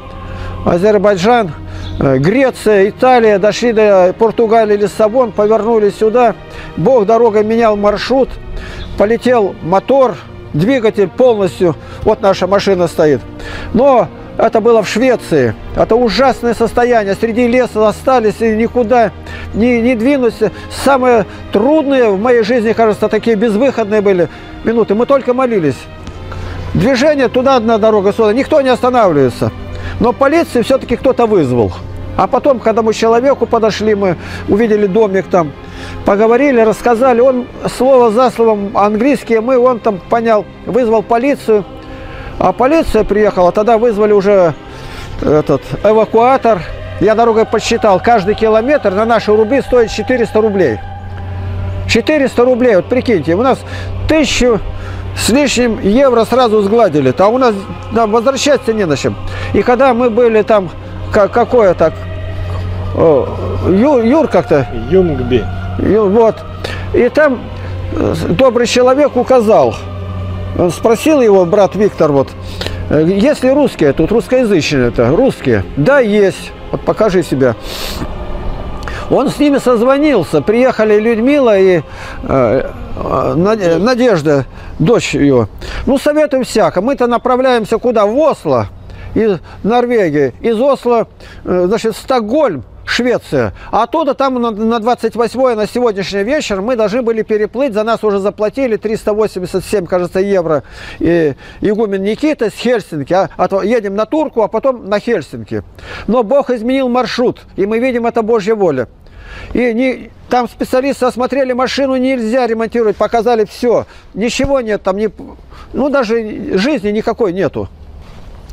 Азербайджан, Греция, Италия, дошли до Португалии, Лиссабон, повернули сюда. Бог дорогой менял маршрут, полетел мотор, двигатель полностью. Вот наша машина стоит. Но это было в Швеции. Это ужасное состояние. Среди леса остались и никуда не, не двинуться. Самые трудные в моей жизни, кажется, такие безвыходные были минуты. Мы только молились. Движение туда одна дорога, сюда. Никто не останавливается. Но полиции все-таки кто-то вызвал. А потом, к человеку подошли, мы увидели домик там, поговорили, рассказали. Он слово за словом английский, мы, он там понял, вызвал полицию. А полиция приехала, тогда вызвали уже этот эвакуатор. Я дорогой подсчитал, каждый километр на наши рубли стоит 400 рублей. 400 рублей, вот прикиньте, у нас тысячу с лишним евро сразу сгладили, а у нас нам возвращаться не на чем. И когда мы были там, как, так, Юр, как-то? Юнгби. Вот. И там э, добрый человек указал, он спросил его, брат Виктор, вот, «Э, есть ли русские тут, русскоязычные это, русские? Да, есть. Вот покажи себя. Он с ними созвонился, приехали Людмила и э, э Надежда, дочь ее. Ну, советую всяко. Мы-то направляемся куда? В Осло, из Норвегии. Из Осло, значит, Стокгольм. Швеция. А оттуда там на, на 28 на сегодняшний вечер мы должны были переплыть. За нас уже заплатили 387, кажется, евро. И игумен Никита с Хельсинки. А, а, едем на Турку, а потом на Хельсинки. Но Бог изменил маршрут. И мы видим, это Божья воля. И не, там специалисты осмотрели машину, нельзя ремонтировать, показали все. Ничего нет там, не, ну даже жизни никакой нету.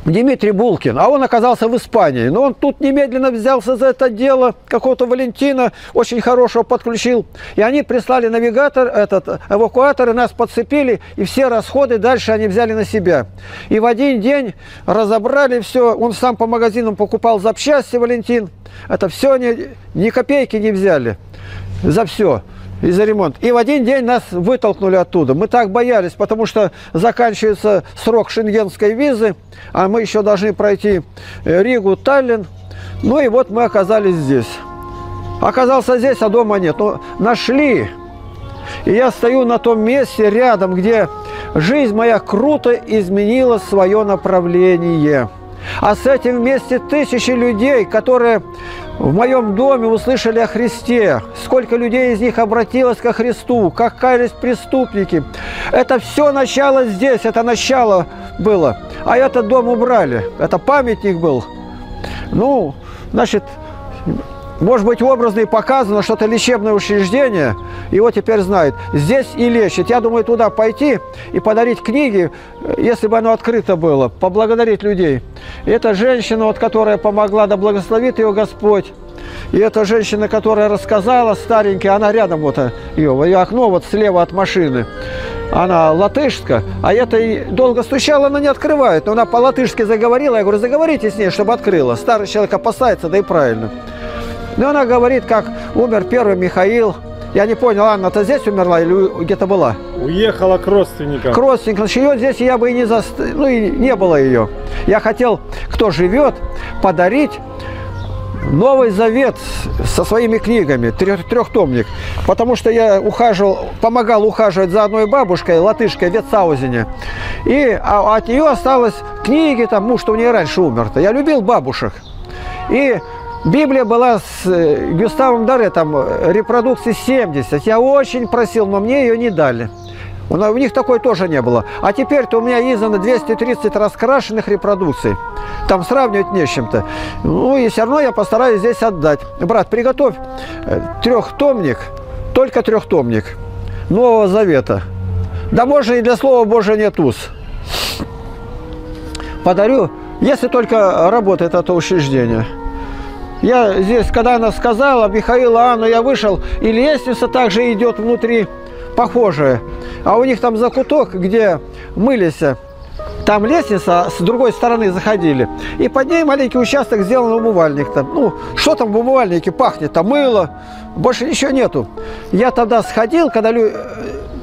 Дмитрий Булкин, а он оказался в Испании. Но он тут немедленно взялся за это дело, какого-то Валентина очень хорошего подключил. И они прислали навигатор, этот эвакуатор, и нас подцепили, и все расходы дальше они взяли на себя. И в один день разобрали все, он сам по магазинам покупал запчасти, Валентин. Это все они ни копейки не взяли за все и за ремонт. И в один день нас вытолкнули оттуда. Мы так боялись, потому что заканчивается срок шенгенской визы, а мы еще должны пройти э, Ригу, Таллин. Ну и вот мы оказались здесь. Оказался здесь, а дома нет. Но нашли. И я стою на том месте рядом, где жизнь моя круто изменила свое направление. А с этим вместе тысячи людей, которые в моем доме услышали о Христе. Сколько людей из них обратилось ко Христу, как каялись преступники. Это все начало здесь, это начало было. А этот дом убрали, это памятник был. Ну, значит, может быть, образно и показано что-то лечебное учреждение, его теперь знают. Здесь и лечат. Я думаю, туда пойти и подарить книги, если бы оно открыто было, поблагодарить людей. И эта женщина, вот, которая помогла, да благословит ее Господь. И эта женщина, которая рассказала, старенькая, она рядом вот ее, ее окно вот слева от машины. Она латышка, а это долго стучала, она не открывает. Но она по-латышски заговорила, я говорю, заговорите с ней, чтобы открыла. Старый человек опасается, да и правильно. Но она говорит, как умер первый Михаил. Я не понял, Анна-то здесь умерла или где-то была? Уехала к родственникам. К родственникам. Ее здесь я бы и не заст... ну и не было ее. Я хотел, кто живет, подарить Новый Завет со своими книгами, трех, трехтомник, потому что я ухаживал, помогал ухаживать за одной бабушкой, латышкой, в Ветсаузене. И а, от нее осталось книги, там, муж, что у нее раньше умер-то. Я любил бабушек. И Библия была с э, Гюставом Даре, там, э, репродукции 70. Я очень просил, но мне ее не дали. У них такой тоже не было. А теперь-то у меня издано 230 раскрашенных репродукций. Там сравнивать не с чем-то. Ну и все равно я постараюсь здесь отдать. Брат, приготовь э, трехтомник, только трехтомник Нового Завета. Да можно и для Слова Божия нет уз. Подарю, если только работает это учреждение. Я здесь, когда она сказала, Михаила Анну, я вышел, и лестница также идет внутри, похожая. А у них там закуток, где мылись, там лестница, с другой стороны заходили. И под ней маленький участок сделан умывальник. Там. Ну, что там в умывальнике пахнет? Там мыло, больше ничего нету. Я тогда сходил, когда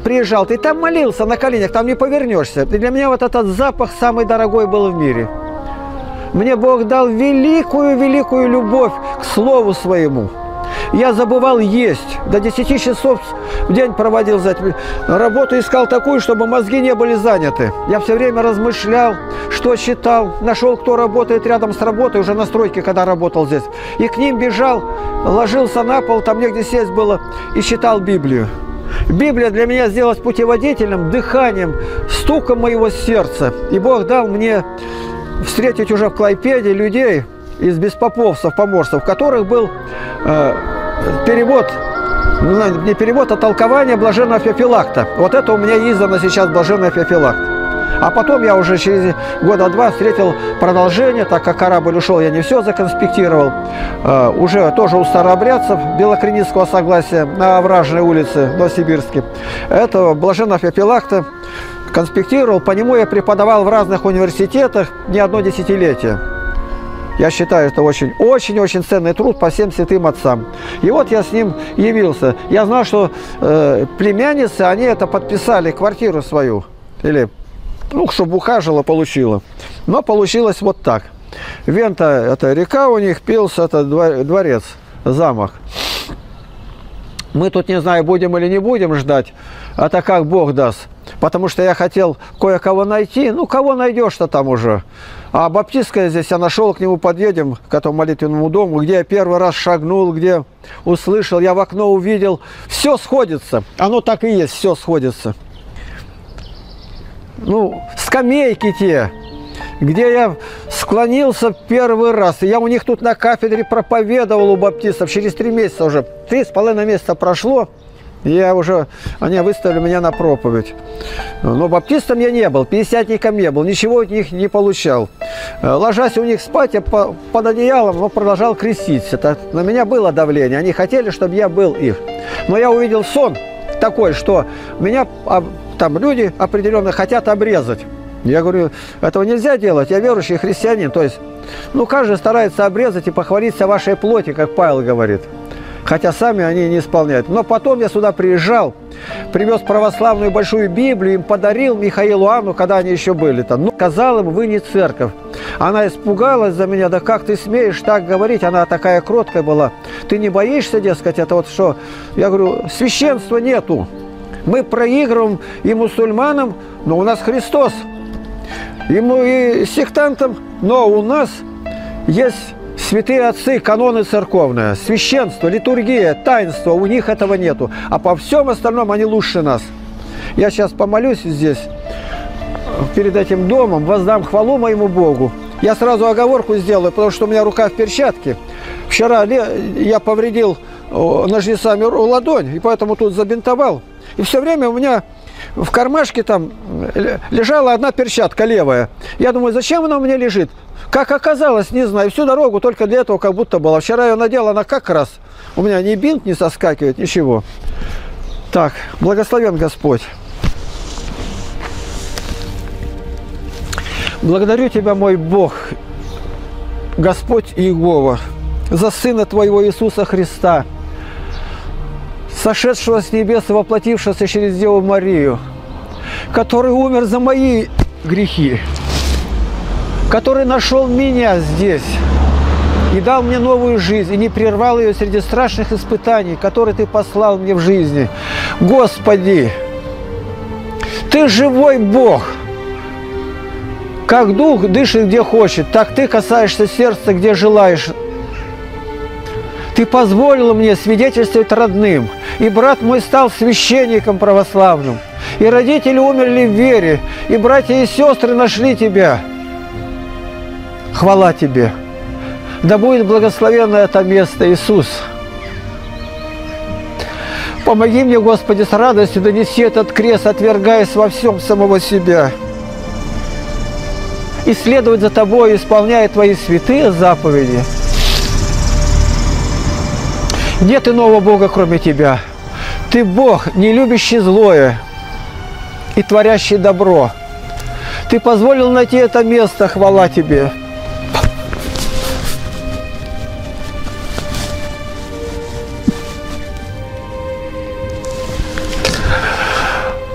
приезжал, ты там молился на коленях, там не повернешься. И для меня вот этот запах самый дорогой был в мире. Мне Бог дал великую-великую любовь к Слову Своему. Я забывал есть. До 10 часов в день проводил за. Работу искал такую, чтобы мозги не были заняты. Я все время размышлял, что читал. Нашел, кто работает рядом с работой, уже на стройке, когда работал здесь. И к ним бежал, ложился на пол, там негде сесть было, и читал Библию. Библия для меня сделалась путеводителем, дыханием, стуком моего сердца. И Бог дал мне встретить уже в Клайпеде людей из беспоповцев, поморцев, которых был э, перевод, не перевод, а толкование блаженного Феофилакта. Вот это у меня издано сейчас блаженный Феофилакт. А потом я уже через года два встретил продолжение, так как корабль ушел, я не все законспектировал. Э, уже тоже у старообрядцев Белокреницкого согласия на Овражной улице Новосибирске. Это Блаженов Эпилакта конспектировал, по нему я преподавал в разных университетах не одно десятилетие. Я считаю, это очень-очень-очень ценный труд по всем святым отцам. И вот я с ним явился. Я знал, что э, племянницы, они это подписали, квартиру свою. Или, ну, чтобы ухаживала, получила. Но получилось вот так. Вента – это река у них, Пилс – это дворец, замок. Мы тут, не знаю, будем или не будем ждать, это как Бог даст. Потому что я хотел кое-кого найти. Ну, кого найдешь-то там уже? А баптистская здесь, я нашел, к нему подъедем, к этому молитвенному дому, где я первый раз шагнул, где услышал, я в окно увидел. Все сходится. Оно так и есть, все сходится. Ну, скамейки те, где я склонился первый раз. Я у них тут на кафедре проповедовал у баптистов. Через три месяца уже, три с половиной месяца прошло. Я уже, они выставили меня на проповедь. Но баптистом я не был, пятидесятником не был, ничего от них не получал. Ложась у них спать, я под одеялом но продолжал креститься. Это, на меня было давление, они хотели, чтобы я был их. Но я увидел сон такой, что меня там люди определенно хотят обрезать. Я говорю, этого нельзя делать, я верующий христианин. То есть, ну, каждый старается обрезать и похвалиться вашей плоти, как Павел говорит хотя сами они не исполняют. Но потом я сюда приезжал, привез православную большую Библию, им подарил Михаилу Анну, когда они еще были там. Ну, сказал им, вы не церковь. Она испугалась за меня, да как ты смеешь так говорить? Она такая кроткая была. Ты не боишься, дескать, это вот что? Я говорю, священства нету. Мы проигрываем и мусульманам, но у нас Христос. Ему и сектантам, но у нас есть Святые отцы, каноны церковные, священство, литургия, таинство, у них этого нету. А по всем остальном они лучше нас. Я сейчас помолюсь здесь, перед этим домом, воздам хвалу моему Богу. Я сразу оговорку сделаю, потому что у меня рука в перчатке. Вчера я повредил ножницами ладонь, и поэтому тут забинтовал. И все время у меня в кармашке там лежала одна перчатка левая. Я думаю, зачем она у меня лежит? Как оказалось, не знаю, всю дорогу только для этого как будто было. Вчера я надел, она как раз. У меня ни бинт не соскакивает, ничего. Так, благословен Господь. Благодарю Тебя, мой Бог, Господь Иегова, за Сына Твоего Иисуса Христа, сошедшего с небес и воплотившегося через Деву Марию, который умер за мои грехи, который нашел меня здесь и дал мне новую жизнь, и не прервал ее среди страшных испытаний, которые Ты послал мне в жизни. Господи, Ты живой Бог. Как Дух дышит где хочет, так Ты касаешься сердца, где желаешь. Ты позволил мне свидетельствовать родным, и брат мой стал священником православным, и родители умерли в вере, и братья и сестры нашли Тебя – Хвала Тебе! Да будет благословенно это место, Иисус! Помоги мне, Господи, с радостью донести этот крест, отвергаясь во всем самого себя. И следовать за Тобой, исполняя Твои святые заповеди. Нет иного Бога, кроме Тебя. Ты Бог, не любящий злое и творящий добро. Ты позволил найти это место, хвала Тебе.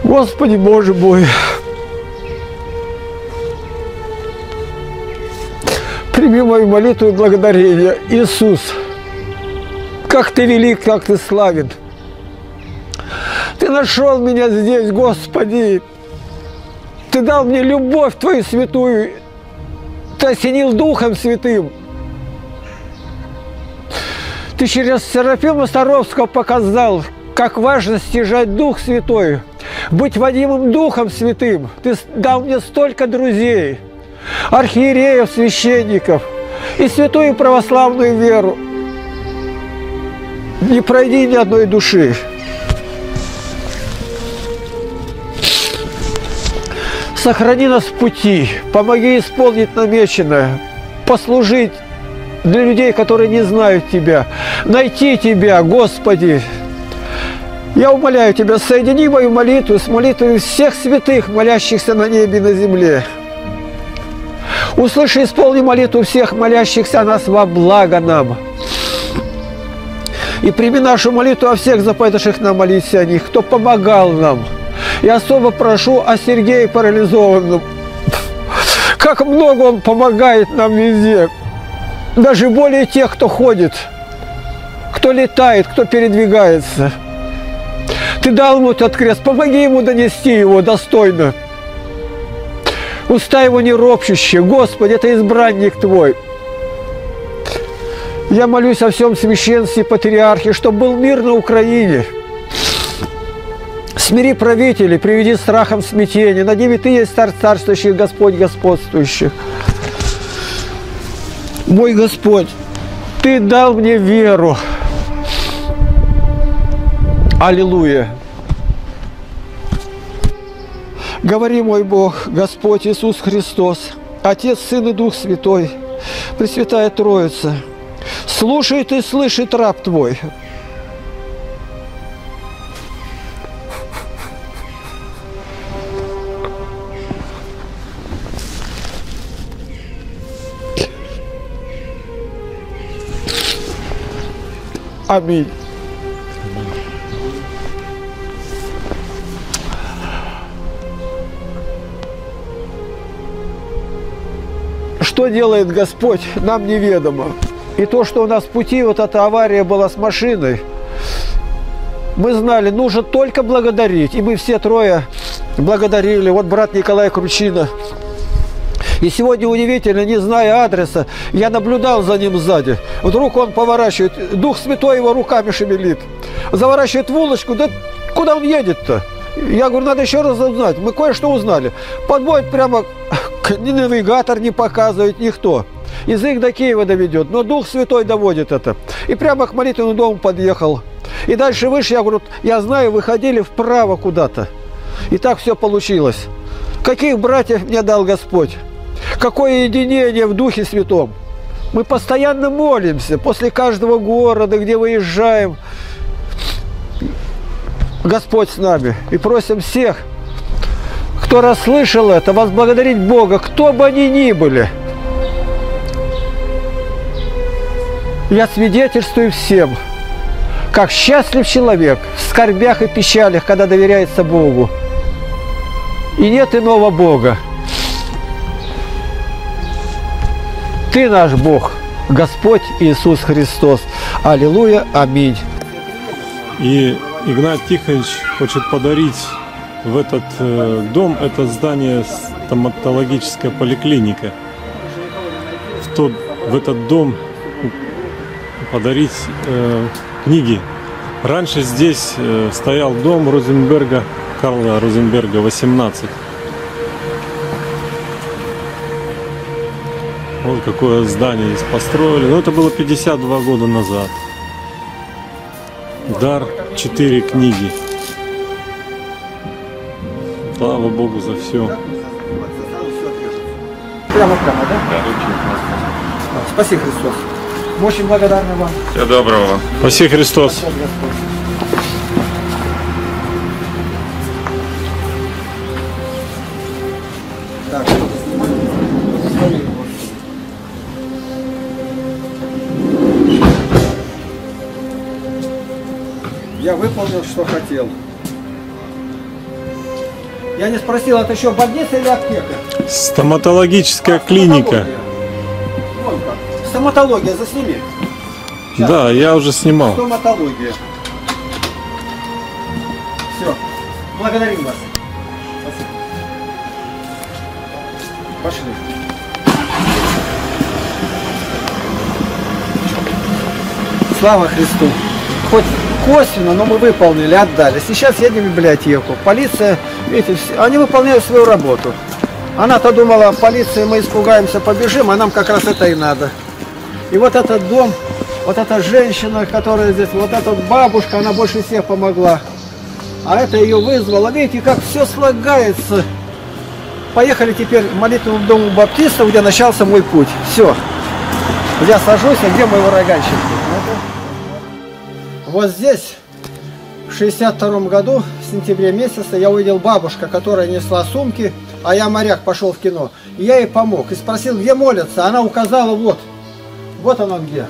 Господи Боже мой! Прими мою молитву и благодарение. Иисус, как Ты велик, как Ты славен. Ты нашел меня здесь, Господи. Ты дал мне любовь Твою святую. Ты осенил Духом Святым. Ты через Серафима Старовского показал, как важно стяжать Дух Святой – быть водимым Духом Святым. Ты дал мне столько друзей, архиереев, священников и святую православную веру. Не пройди ни одной души. Сохрани нас в пути, помоги исполнить намеченное, послужить для людей, которые не знают Тебя, найти Тебя, Господи. Я умоляю Тебя, соедини мою молитву с молитвой всех святых, молящихся на небе и на земле. Услыши, исполни молитву всех молящихся нас во благо нам. И прими нашу молитву о всех заповедавших нам молиться о них, кто помогал нам. И особо прошу о Сергее парализованном. Как много он помогает нам везде. Даже более тех, кто ходит, кто летает, кто передвигается. Ты дал ему этот крест, помоги ему донести его достойно. Уста его не ропщущие. Господи, это избранник Твой. Я молюсь о всем священстве патриархе, чтобы был мир на Украине. Смири правителей, приведи страхом смятение. Над ними Ты есть царь царствующий, Господь господствующих. Мой Господь, Ты дал мне веру. Аллилуйя. Говори, мой Бог, Господь Иисус Христос, Отец, Сын и Дух Святой, Пресвятая Троица, слушает и слышит раб Твой. Аминь. Что делает Господь, нам неведомо. И то, что у нас в пути, вот эта авария была с машиной, мы знали, нужно только благодарить. И мы все трое благодарили. Вот брат Николай Кручина. И сегодня удивительно, не зная адреса, я наблюдал за ним сзади. Вдруг он поворачивает, Дух Святой его руками шевелит. Заворачивает в улочку, да куда он едет-то? Я говорю, надо еще раз узнать. Мы кое-что узнали. Подводит прямо, ни навигатор не показывает, никто. Язык до Киева доведет, но Дух Святой доводит это. И прямо к молитвенному дому подъехал. И дальше выше, я говорю, я знаю, выходили вправо куда-то. И так все получилось. Каких братьев мне дал Господь? Какое единение в Духе Святом? Мы постоянно молимся после каждого города, где выезжаем. Господь с нами. И просим всех, кто расслышал это, возблагодарить Бога, кто бы они ни были. Я свидетельствую всем, как счастлив человек в скорбях и печалях, когда доверяется Богу. И нет иного Бога. Ты наш Бог, Господь Иисус Христос. Аллилуйя, аминь. И Игнат Тихонович хочет подарить в этот э, дом это здание стоматологическая поликлиника. В, тот, в этот дом подарить э, книги. Раньше здесь э, стоял дом Розенберга, Карла Розенберга, 18. Вот какое здание здесь построили. Но это было 52 года назад. Дар, 4 книги. Слава Богу за все. Прямо-прямо, да? Да. Спасибо, Христос. Мы очень благодарны вам. Всего доброго. Спаси Христос. Так. Я выполнил, что хотел. Я не спросил, это еще больница или аптека? Стоматологическая клиника. Вон как. Стоматология, засними. Да, я уже снимал. Стоматология. Все. Благодарим вас. Спасибо. Пошли. Слава Христу. Хоть косвенно, но мы выполнили, отдали. Сейчас едем в библиотеку. Полиция, видите, они выполняют свою работу. Она-то думала, полиции мы испугаемся, побежим, а нам как раз это и надо. И вот этот дом, вот эта женщина, которая здесь, вот эта бабушка, она больше всех помогла. А это ее вызвало. Видите, как все слагается. поехали теперь в молитвенному дому баптистов, где начался мой путь. Все. Я сажусь, а где мой ураганщик? Вот здесь, в 62 году, в сентябре месяце, я увидел бабушка, которая несла сумки, а я моряк пошел в кино. И я ей помог. И спросил, где молятся. Она указала, вот. Вот оно где.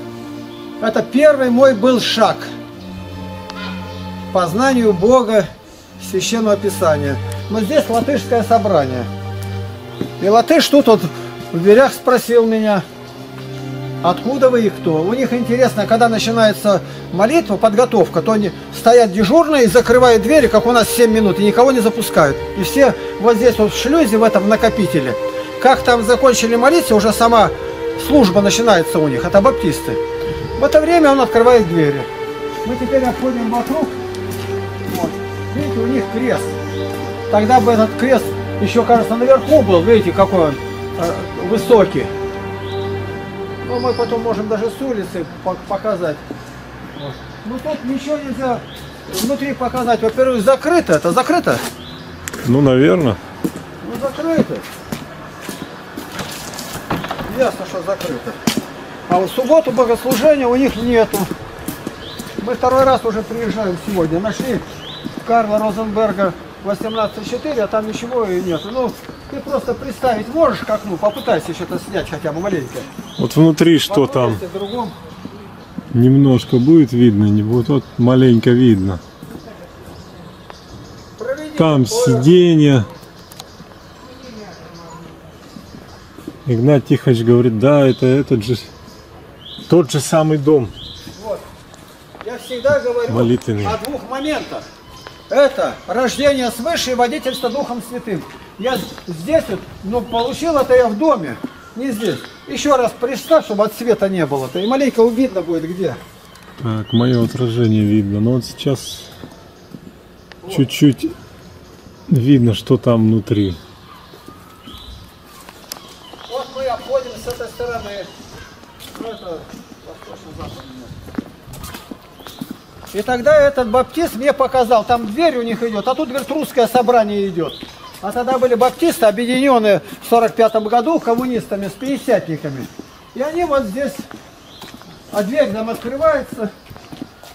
Это первый мой был шаг по знанию Бога, Священного Писания. Но здесь латышское собрание. И латыш тут вот в дверях спросил меня, откуда вы и кто. У них интересно, когда начинается молитва, подготовка, то они стоят дежурные и закрывают двери, как у нас 7 минут, и никого не запускают. И все вот здесь вот в шлюзе, в этом накопителе. Как там закончили молиться, уже сама служба начинается у них, это баптисты. В это время он открывает двери. Мы теперь обходим вокруг. Вот. Видите, у них крест. Тогда бы этот крест еще, кажется, наверху был. Видите, какой он э, высокий. Ну, мы потом можем даже с улицы показать. Вот. Ну, тут ничего нельзя внутри показать. Во-первых, закрыто. Это закрыто? Ну, наверное. Ну, закрыто. Ясно, что закрыто. А вот в субботу богослужения у них нету. Мы второй раз уже приезжаем сегодня. Нашли Карла Розенберга 18.4, а там ничего и нет. Ну, ты просто представить можешь как ну Попытайся что-то снять хотя бы маленько. Вот внутри что там? Другом. Немножко будет видно, не вот, вот маленько видно. Проведи там сиденье. Игнат Тихонович говорит, да, это этот же, тот же самый дом. Вот. Я всегда говорю Молитвенный. о двух моментах. Это рождение свыше и водительство Духом Святым. Я здесь вот, но получил это я в доме, не здесь. Еще раз представь, чтобы от света не было. -то, и маленько видно будет где. Так, мое отражение видно. Но вот сейчас чуть-чуть вот. видно, что там внутри. И тогда этот баптист мне показал, там дверь у них идет, а тут, говорит, русское собрание идет. А тогда были баптисты, объединенные в 45 году коммунистами с пятидесятниками. И они вот здесь, а дверь нам открывается,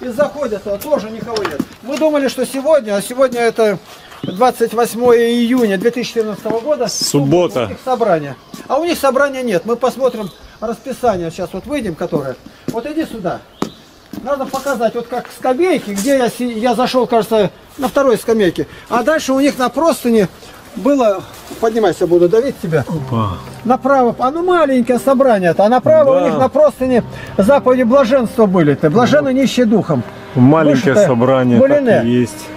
и заходят, а тоже никого нет. Мы думали, что сегодня, а сегодня это 28 июня 2014 года. Суббота. У них собрание. А у них собрания нет. Мы посмотрим расписание, сейчас вот выйдем, которое. Вот иди сюда. Надо показать, вот как скамейки, где я, я зашел, кажется, на второй скамейке. А дальше у них на простыне было, поднимайся, буду давить тебя. Опа. Направо, оно маленькое собрание-то, а направо да. у них на простыне заповеди блаженства были-то. Блаженны нищие духом. Маленькое собрание так и есть.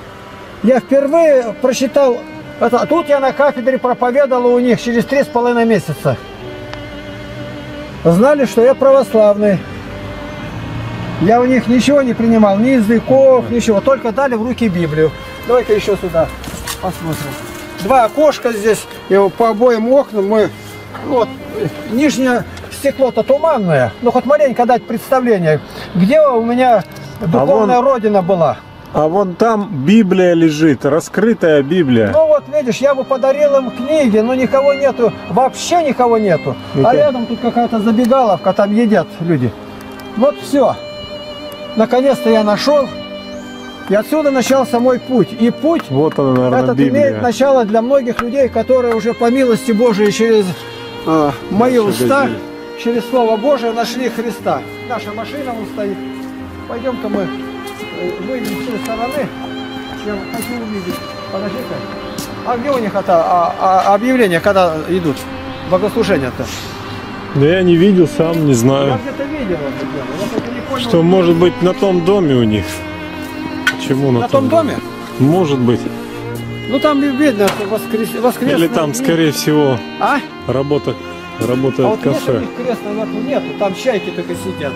Я впервые прочитал, это, тут я на кафедре проповедовал у них через три с половиной месяца. Знали, что я православный. Я у них ничего не принимал, ни языков, ничего, только дали в руки Библию. Давай-ка еще сюда посмотрим. Два окошка здесь, и по обоим окнам мы... Вот, нижнее стекло-то туманное, ну хоть маленько дать представление, где у меня духовная а вон, родина была. А вон там Библия лежит, раскрытая Библия. Ну вот видишь, я бы подарил им книги, но никого нету, вообще никого нету. Это... А рядом тут какая-то забегаловка, там едят люди. Вот все. Наконец-то я нашел. И отсюда начался мой путь. И путь вот она, наверное, этот Библия. имеет начало для многих людей, которые уже по милости Божией через э, мои Наша уста, газель. через Слово Божие нашли Христа. Наша машина вот стоит. Пойдем-ка мы э, выйдем с той стороны. Я хочу увидеть. Подожди-ка. А где у них это а, а, объявление, когда идут? Богослужения-то? Да я не видел сам, не знаю. Я где-то видел это дело. Что может быть на том доме у них? Почему на, на том, том доме? Может быть. Ну там видно воскрес... воскресный Или там, скорее всего, а? работа, работает а вот кафе. Нет, крест наверху нету, там чайки только сидят.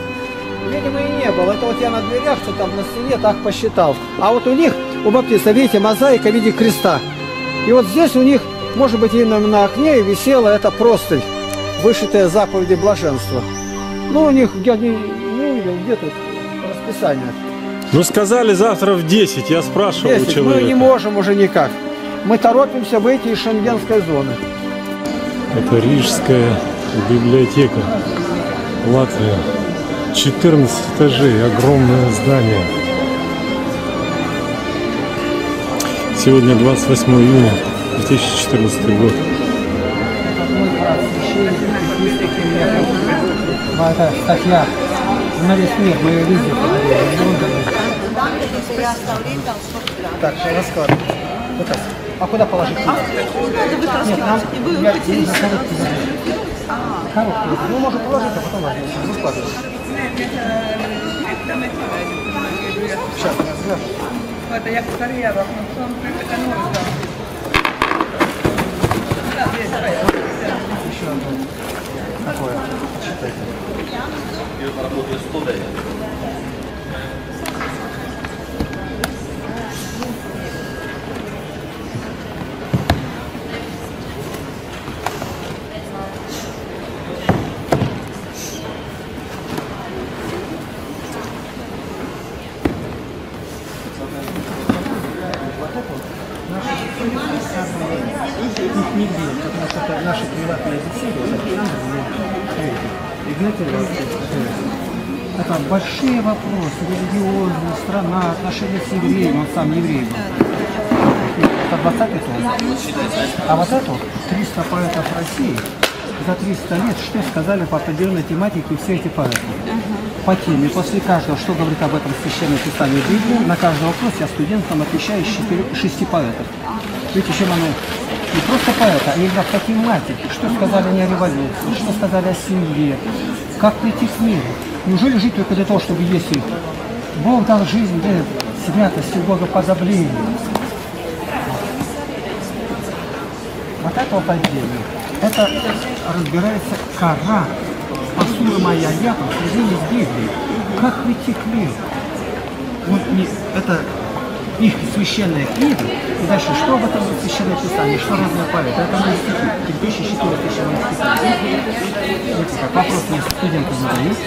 Видимо, и не было. Это вот я на дверях, что там на стене, так посчитал. А вот у них, у баптиста, видите, мозаика в виде креста. И вот здесь у них, может быть, именно на окне висела эта простынь, вышитая заповеди блаженства. Ну, у них, я не, не видел, где тут расписание. Ну, сказали завтра в 10, я спрашивал 10. у человека. Мы не можем уже никак. Мы торопимся выйти из шенгенской зоны. Это Рижская библиотека, Латвия. 14 этажей, огромное здание. Сегодня 28 июня 2014 год. Это статья на весь мир, мы ее везде Так, раскладывай. Вот так. А куда положить? Надо Нет, нам... вы я- коробки заберу. Коробки. Ну, можно положить, а потом ладно, выкладывай. Сейчас, я. Это я повторяла, но он это нужно. Еще одно. Такое. Читайте. Их нигде, потому что это наши приватные беседы, Игнатий Лавров, это большие вопросы, религиозные, страна, отношения с евреем, он сам еврей был. Это 20 том. А вот это вот 300 поэтов России за 300 лет, что сказали по определенной тематике все эти поэты. По теме, после каждого, что говорит об этом священное писание Библии, на каждый вопрос я студентам отвечаю шести поэтов. Видите, чем оно не просто поэта, а именно по тематике. Что сказали они о революции, что сказали о семье, как прийти к миру. Неужели жить только для того, чтобы если Бог дал жизнь для святости, богоподобления. Вот это вот отдельно. Это разбирается Коран, посула моя я, среди из Библии. Как прийти к миру? Вот не, это их священная книга, и дальше, что об этом священное писание, что разные поэты, это мои стихи, 3004 тысячи моих стихов. Видите, как вопрос мне студенты задают,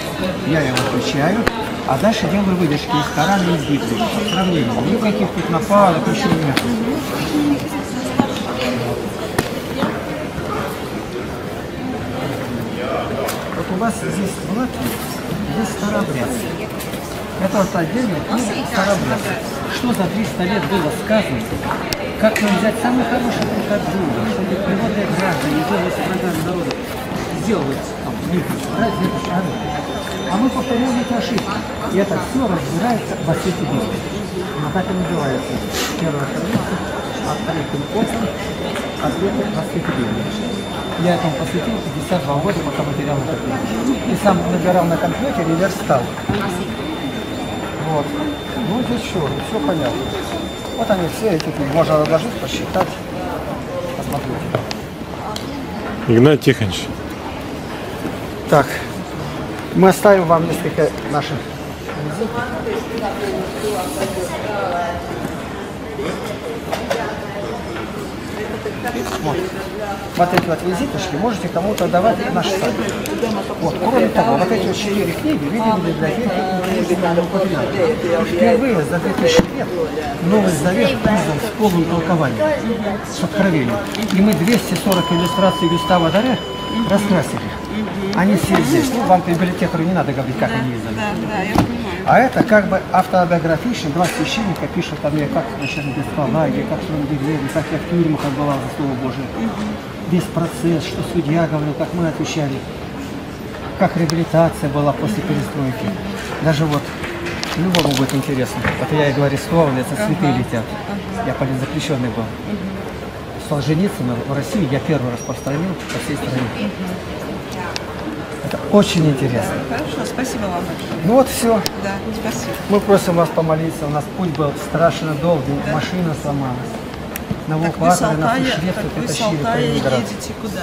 я его отвечаю, а дальше делаю выдержки из Корана и из Библии, сравнение, никаких тут нападок, ничего нет. Вот у вас здесь в Латвии есть старообрядцы. Это вот отдельная книга старообрядцы. Что за 300 лет было сказано, как нам взять самый хороший от друга, чтобы природные граждане делать врагами народа, сделать там, это правильно? А мы повторяем эти ошибки. И это все разбирается во свете Библии. Она так и называется. Первая страница, открытым оком, ответы во свете Библии. Я этому посвятил 52 года, пока материал на компьютере. И сам набирал на компьютере и верстал. Вот. Ну, здесь что, все понятно. Вот они все эти книги. Можно разложить, посчитать. Посмотрите. Игнат Тихонович, Так, мы оставим вам несколько наших Вот. Вот эти вот визиточки можете кому-то давать в наш сайт. Вот. Кроме того, вот эти вот четыре книги видели в библиотеке Впервые за 2000 лет Новый Завет издан с полным толкованием, с откровением. И мы 240 иллюстраций Густава Даре раскрасили. Они все здесь. Ну, вам библиотекарю не надо говорить, как они изданы. Да, да, я понимаю. А это как бы автобиографично. Два священника пишут о мне, как значит, бесполаги, как в Ангелере, как я в тюрьмах отбывал за Слово Божие. Весь процесс, что судья говорил, как мы отвечали, как реабилитация была после перестройки. Даже вот любому будет интересно. Это я и говорю, арестован, это цветы летят. Я политзаключенный был. Солженицына в России я первый распространил по всей стране. Это очень интересно. Хорошо, спасибо вам большое. Ну вот все. Да, спасибо. Мы просим вас помолиться. У нас путь был страшно долгий, машина сломалась. На нас Алтая, из Швеции так вы с Алтая едете куда?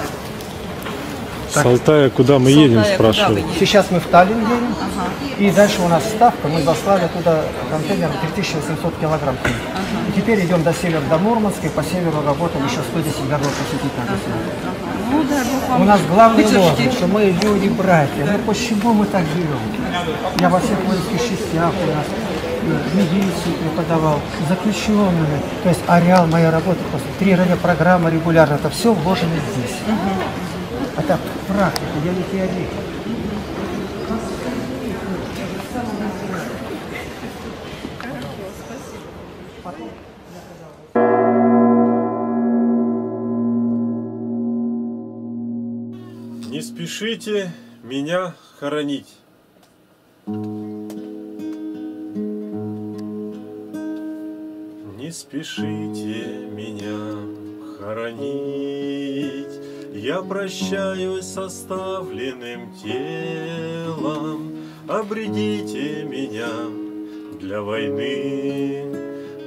С Алтая куда мы едем, Алтая? Сейчас мы в Таллин едем, Ага. и дальше у нас ставка, мы заслали туда контейнер 3800 килограмм. книг. И теперь идем до севера, до Мурманска, и по северу работаем, еще 110 городов посетить надо сегодня. Ну да, вам У нас главный лозунг, что мы люди братья. Ну почему мы так живем? Я во всех воинских частях у нас э, медицию преподавал, заключенными. То есть ареал моей работы, просто три радиопрограммы регулярно, это все вложено здесь. Это практика, я не теоретик. Не спешите меня хоронить. Не спешите меня хоронить, Я прощаюсь с оставленным телом, Обредите меня для войны,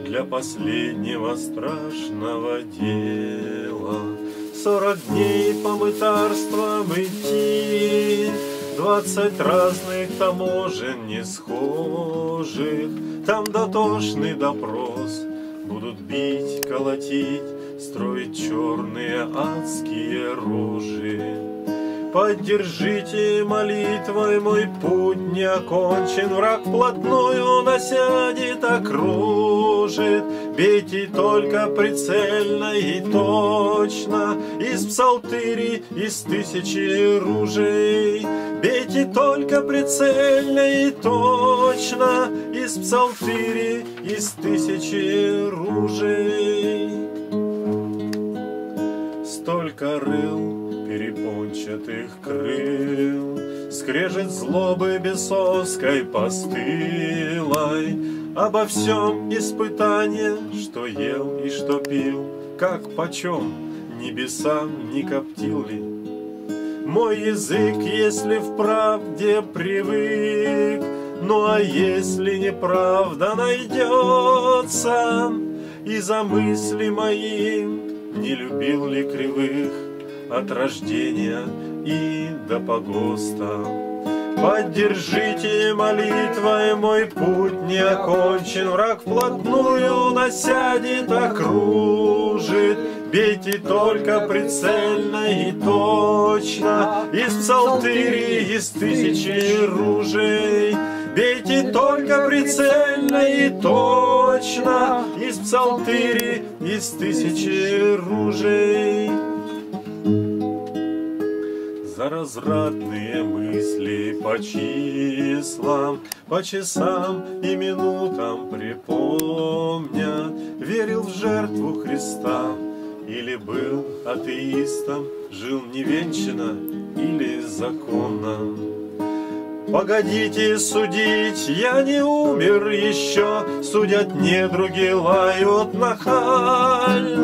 Для последнего страшного дела. Сорок дней по мытарствам идти, Двадцать разных таможен не схожих, Там дотошный допрос, Будут бить, колотить, Строить черные адские рожи. Поддержите молитвой мой путь не окончен, Враг вплотную насядет, окружит. Бейте только прицельно и точно, Из псалтыри, из тысячи ружей. Бейте только прицельно и точно, Из псалтыри, из тысячи ружей. Столько рыл перепончатых крыл, Скрежет злобы бесовской постылой, Обо всем испытание, что ел и что пил, Как почем небесам не коптил ли. Мой язык, если в правде привык, Ну а если неправда найдется, И за мысли моим не любил ли кривых От рождения и до погоста. Поддержите молитвой мой путь не окончен, Враг вплотную насядет, окружит. Бейте только прицельно и точно, Из псалтыри, из тысячи ружей. Бейте только прицельно и точно, Из псалтыри, из тысячи ружей. За развратные мысли по числам, По часам и минутам припомня, Верил в жертву Христа, или был атеистом, Жил невенчано или законно. Погодите судить, я не умер еще, Судят недруги, лают нахально.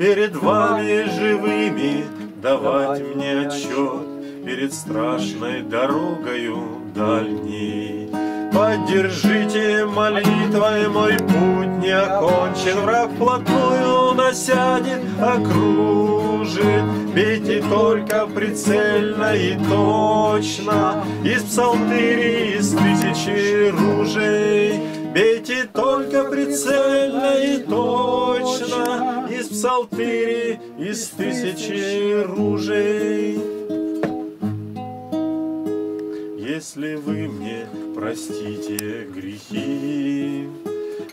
Перед вами живыми давать мне отчет Перед страшной дорогою дальней. Поддержите молитвой мой путь не окончен, Враг вплотную насядет, окружит. Бейте только прицельно и точно, Из псалтыри, из тысячи ружей. Бейте только прицельно и точно, Из псалтыри, из тысячи ружей. Если вы мне простите грехи,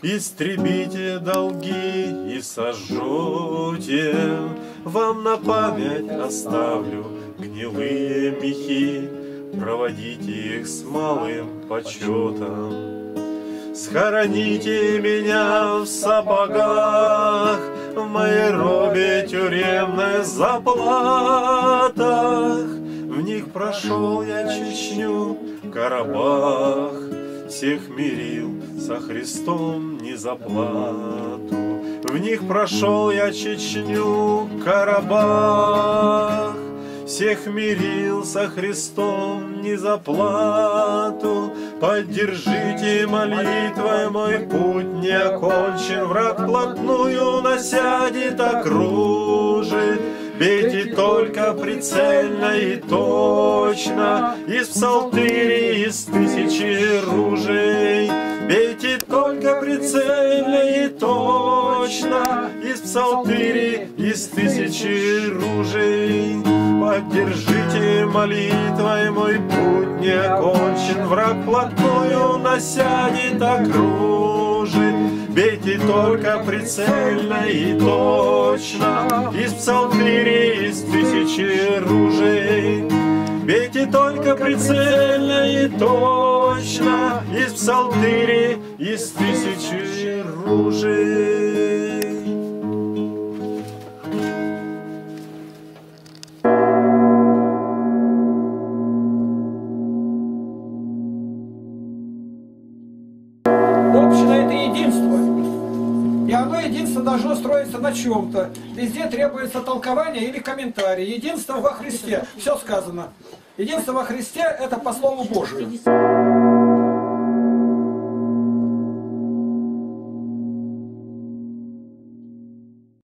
Истребите долги и сожжете, Вам на память оставлю гнилые мехи, Проводите их с малым почетом. Схороните меня в сапогах, В моей робе тюремной заплатах. В них прошел я Чечню, Карабах, Всех мирил со Христом не за плату. В них прошел я Чечню, Карабах, Всех мирил со Христом не за плату. Поддержите молитвой мой путь не окончен, Враг вплотную насядет, окружит. Бейте только прицельно и точно, Из псалтыри, из тысячи ружей. Бейте только прицельно и точно, Из псалтыри, из тысячи ружей. Поддержите молитвой мой путь не окончен, Враг вплотную насядет, окружит. Бейте только прицельно и точно, Из псалтыри, из тысячи ружей. Бейте только прицельно и точно, Из псалтыри, из тысячи ружей. Должно строиться на чем-то. Везде требуется толкование или комментарий. Единство во Христе. Все сказано. Единство во Христе – это по Слову Божию.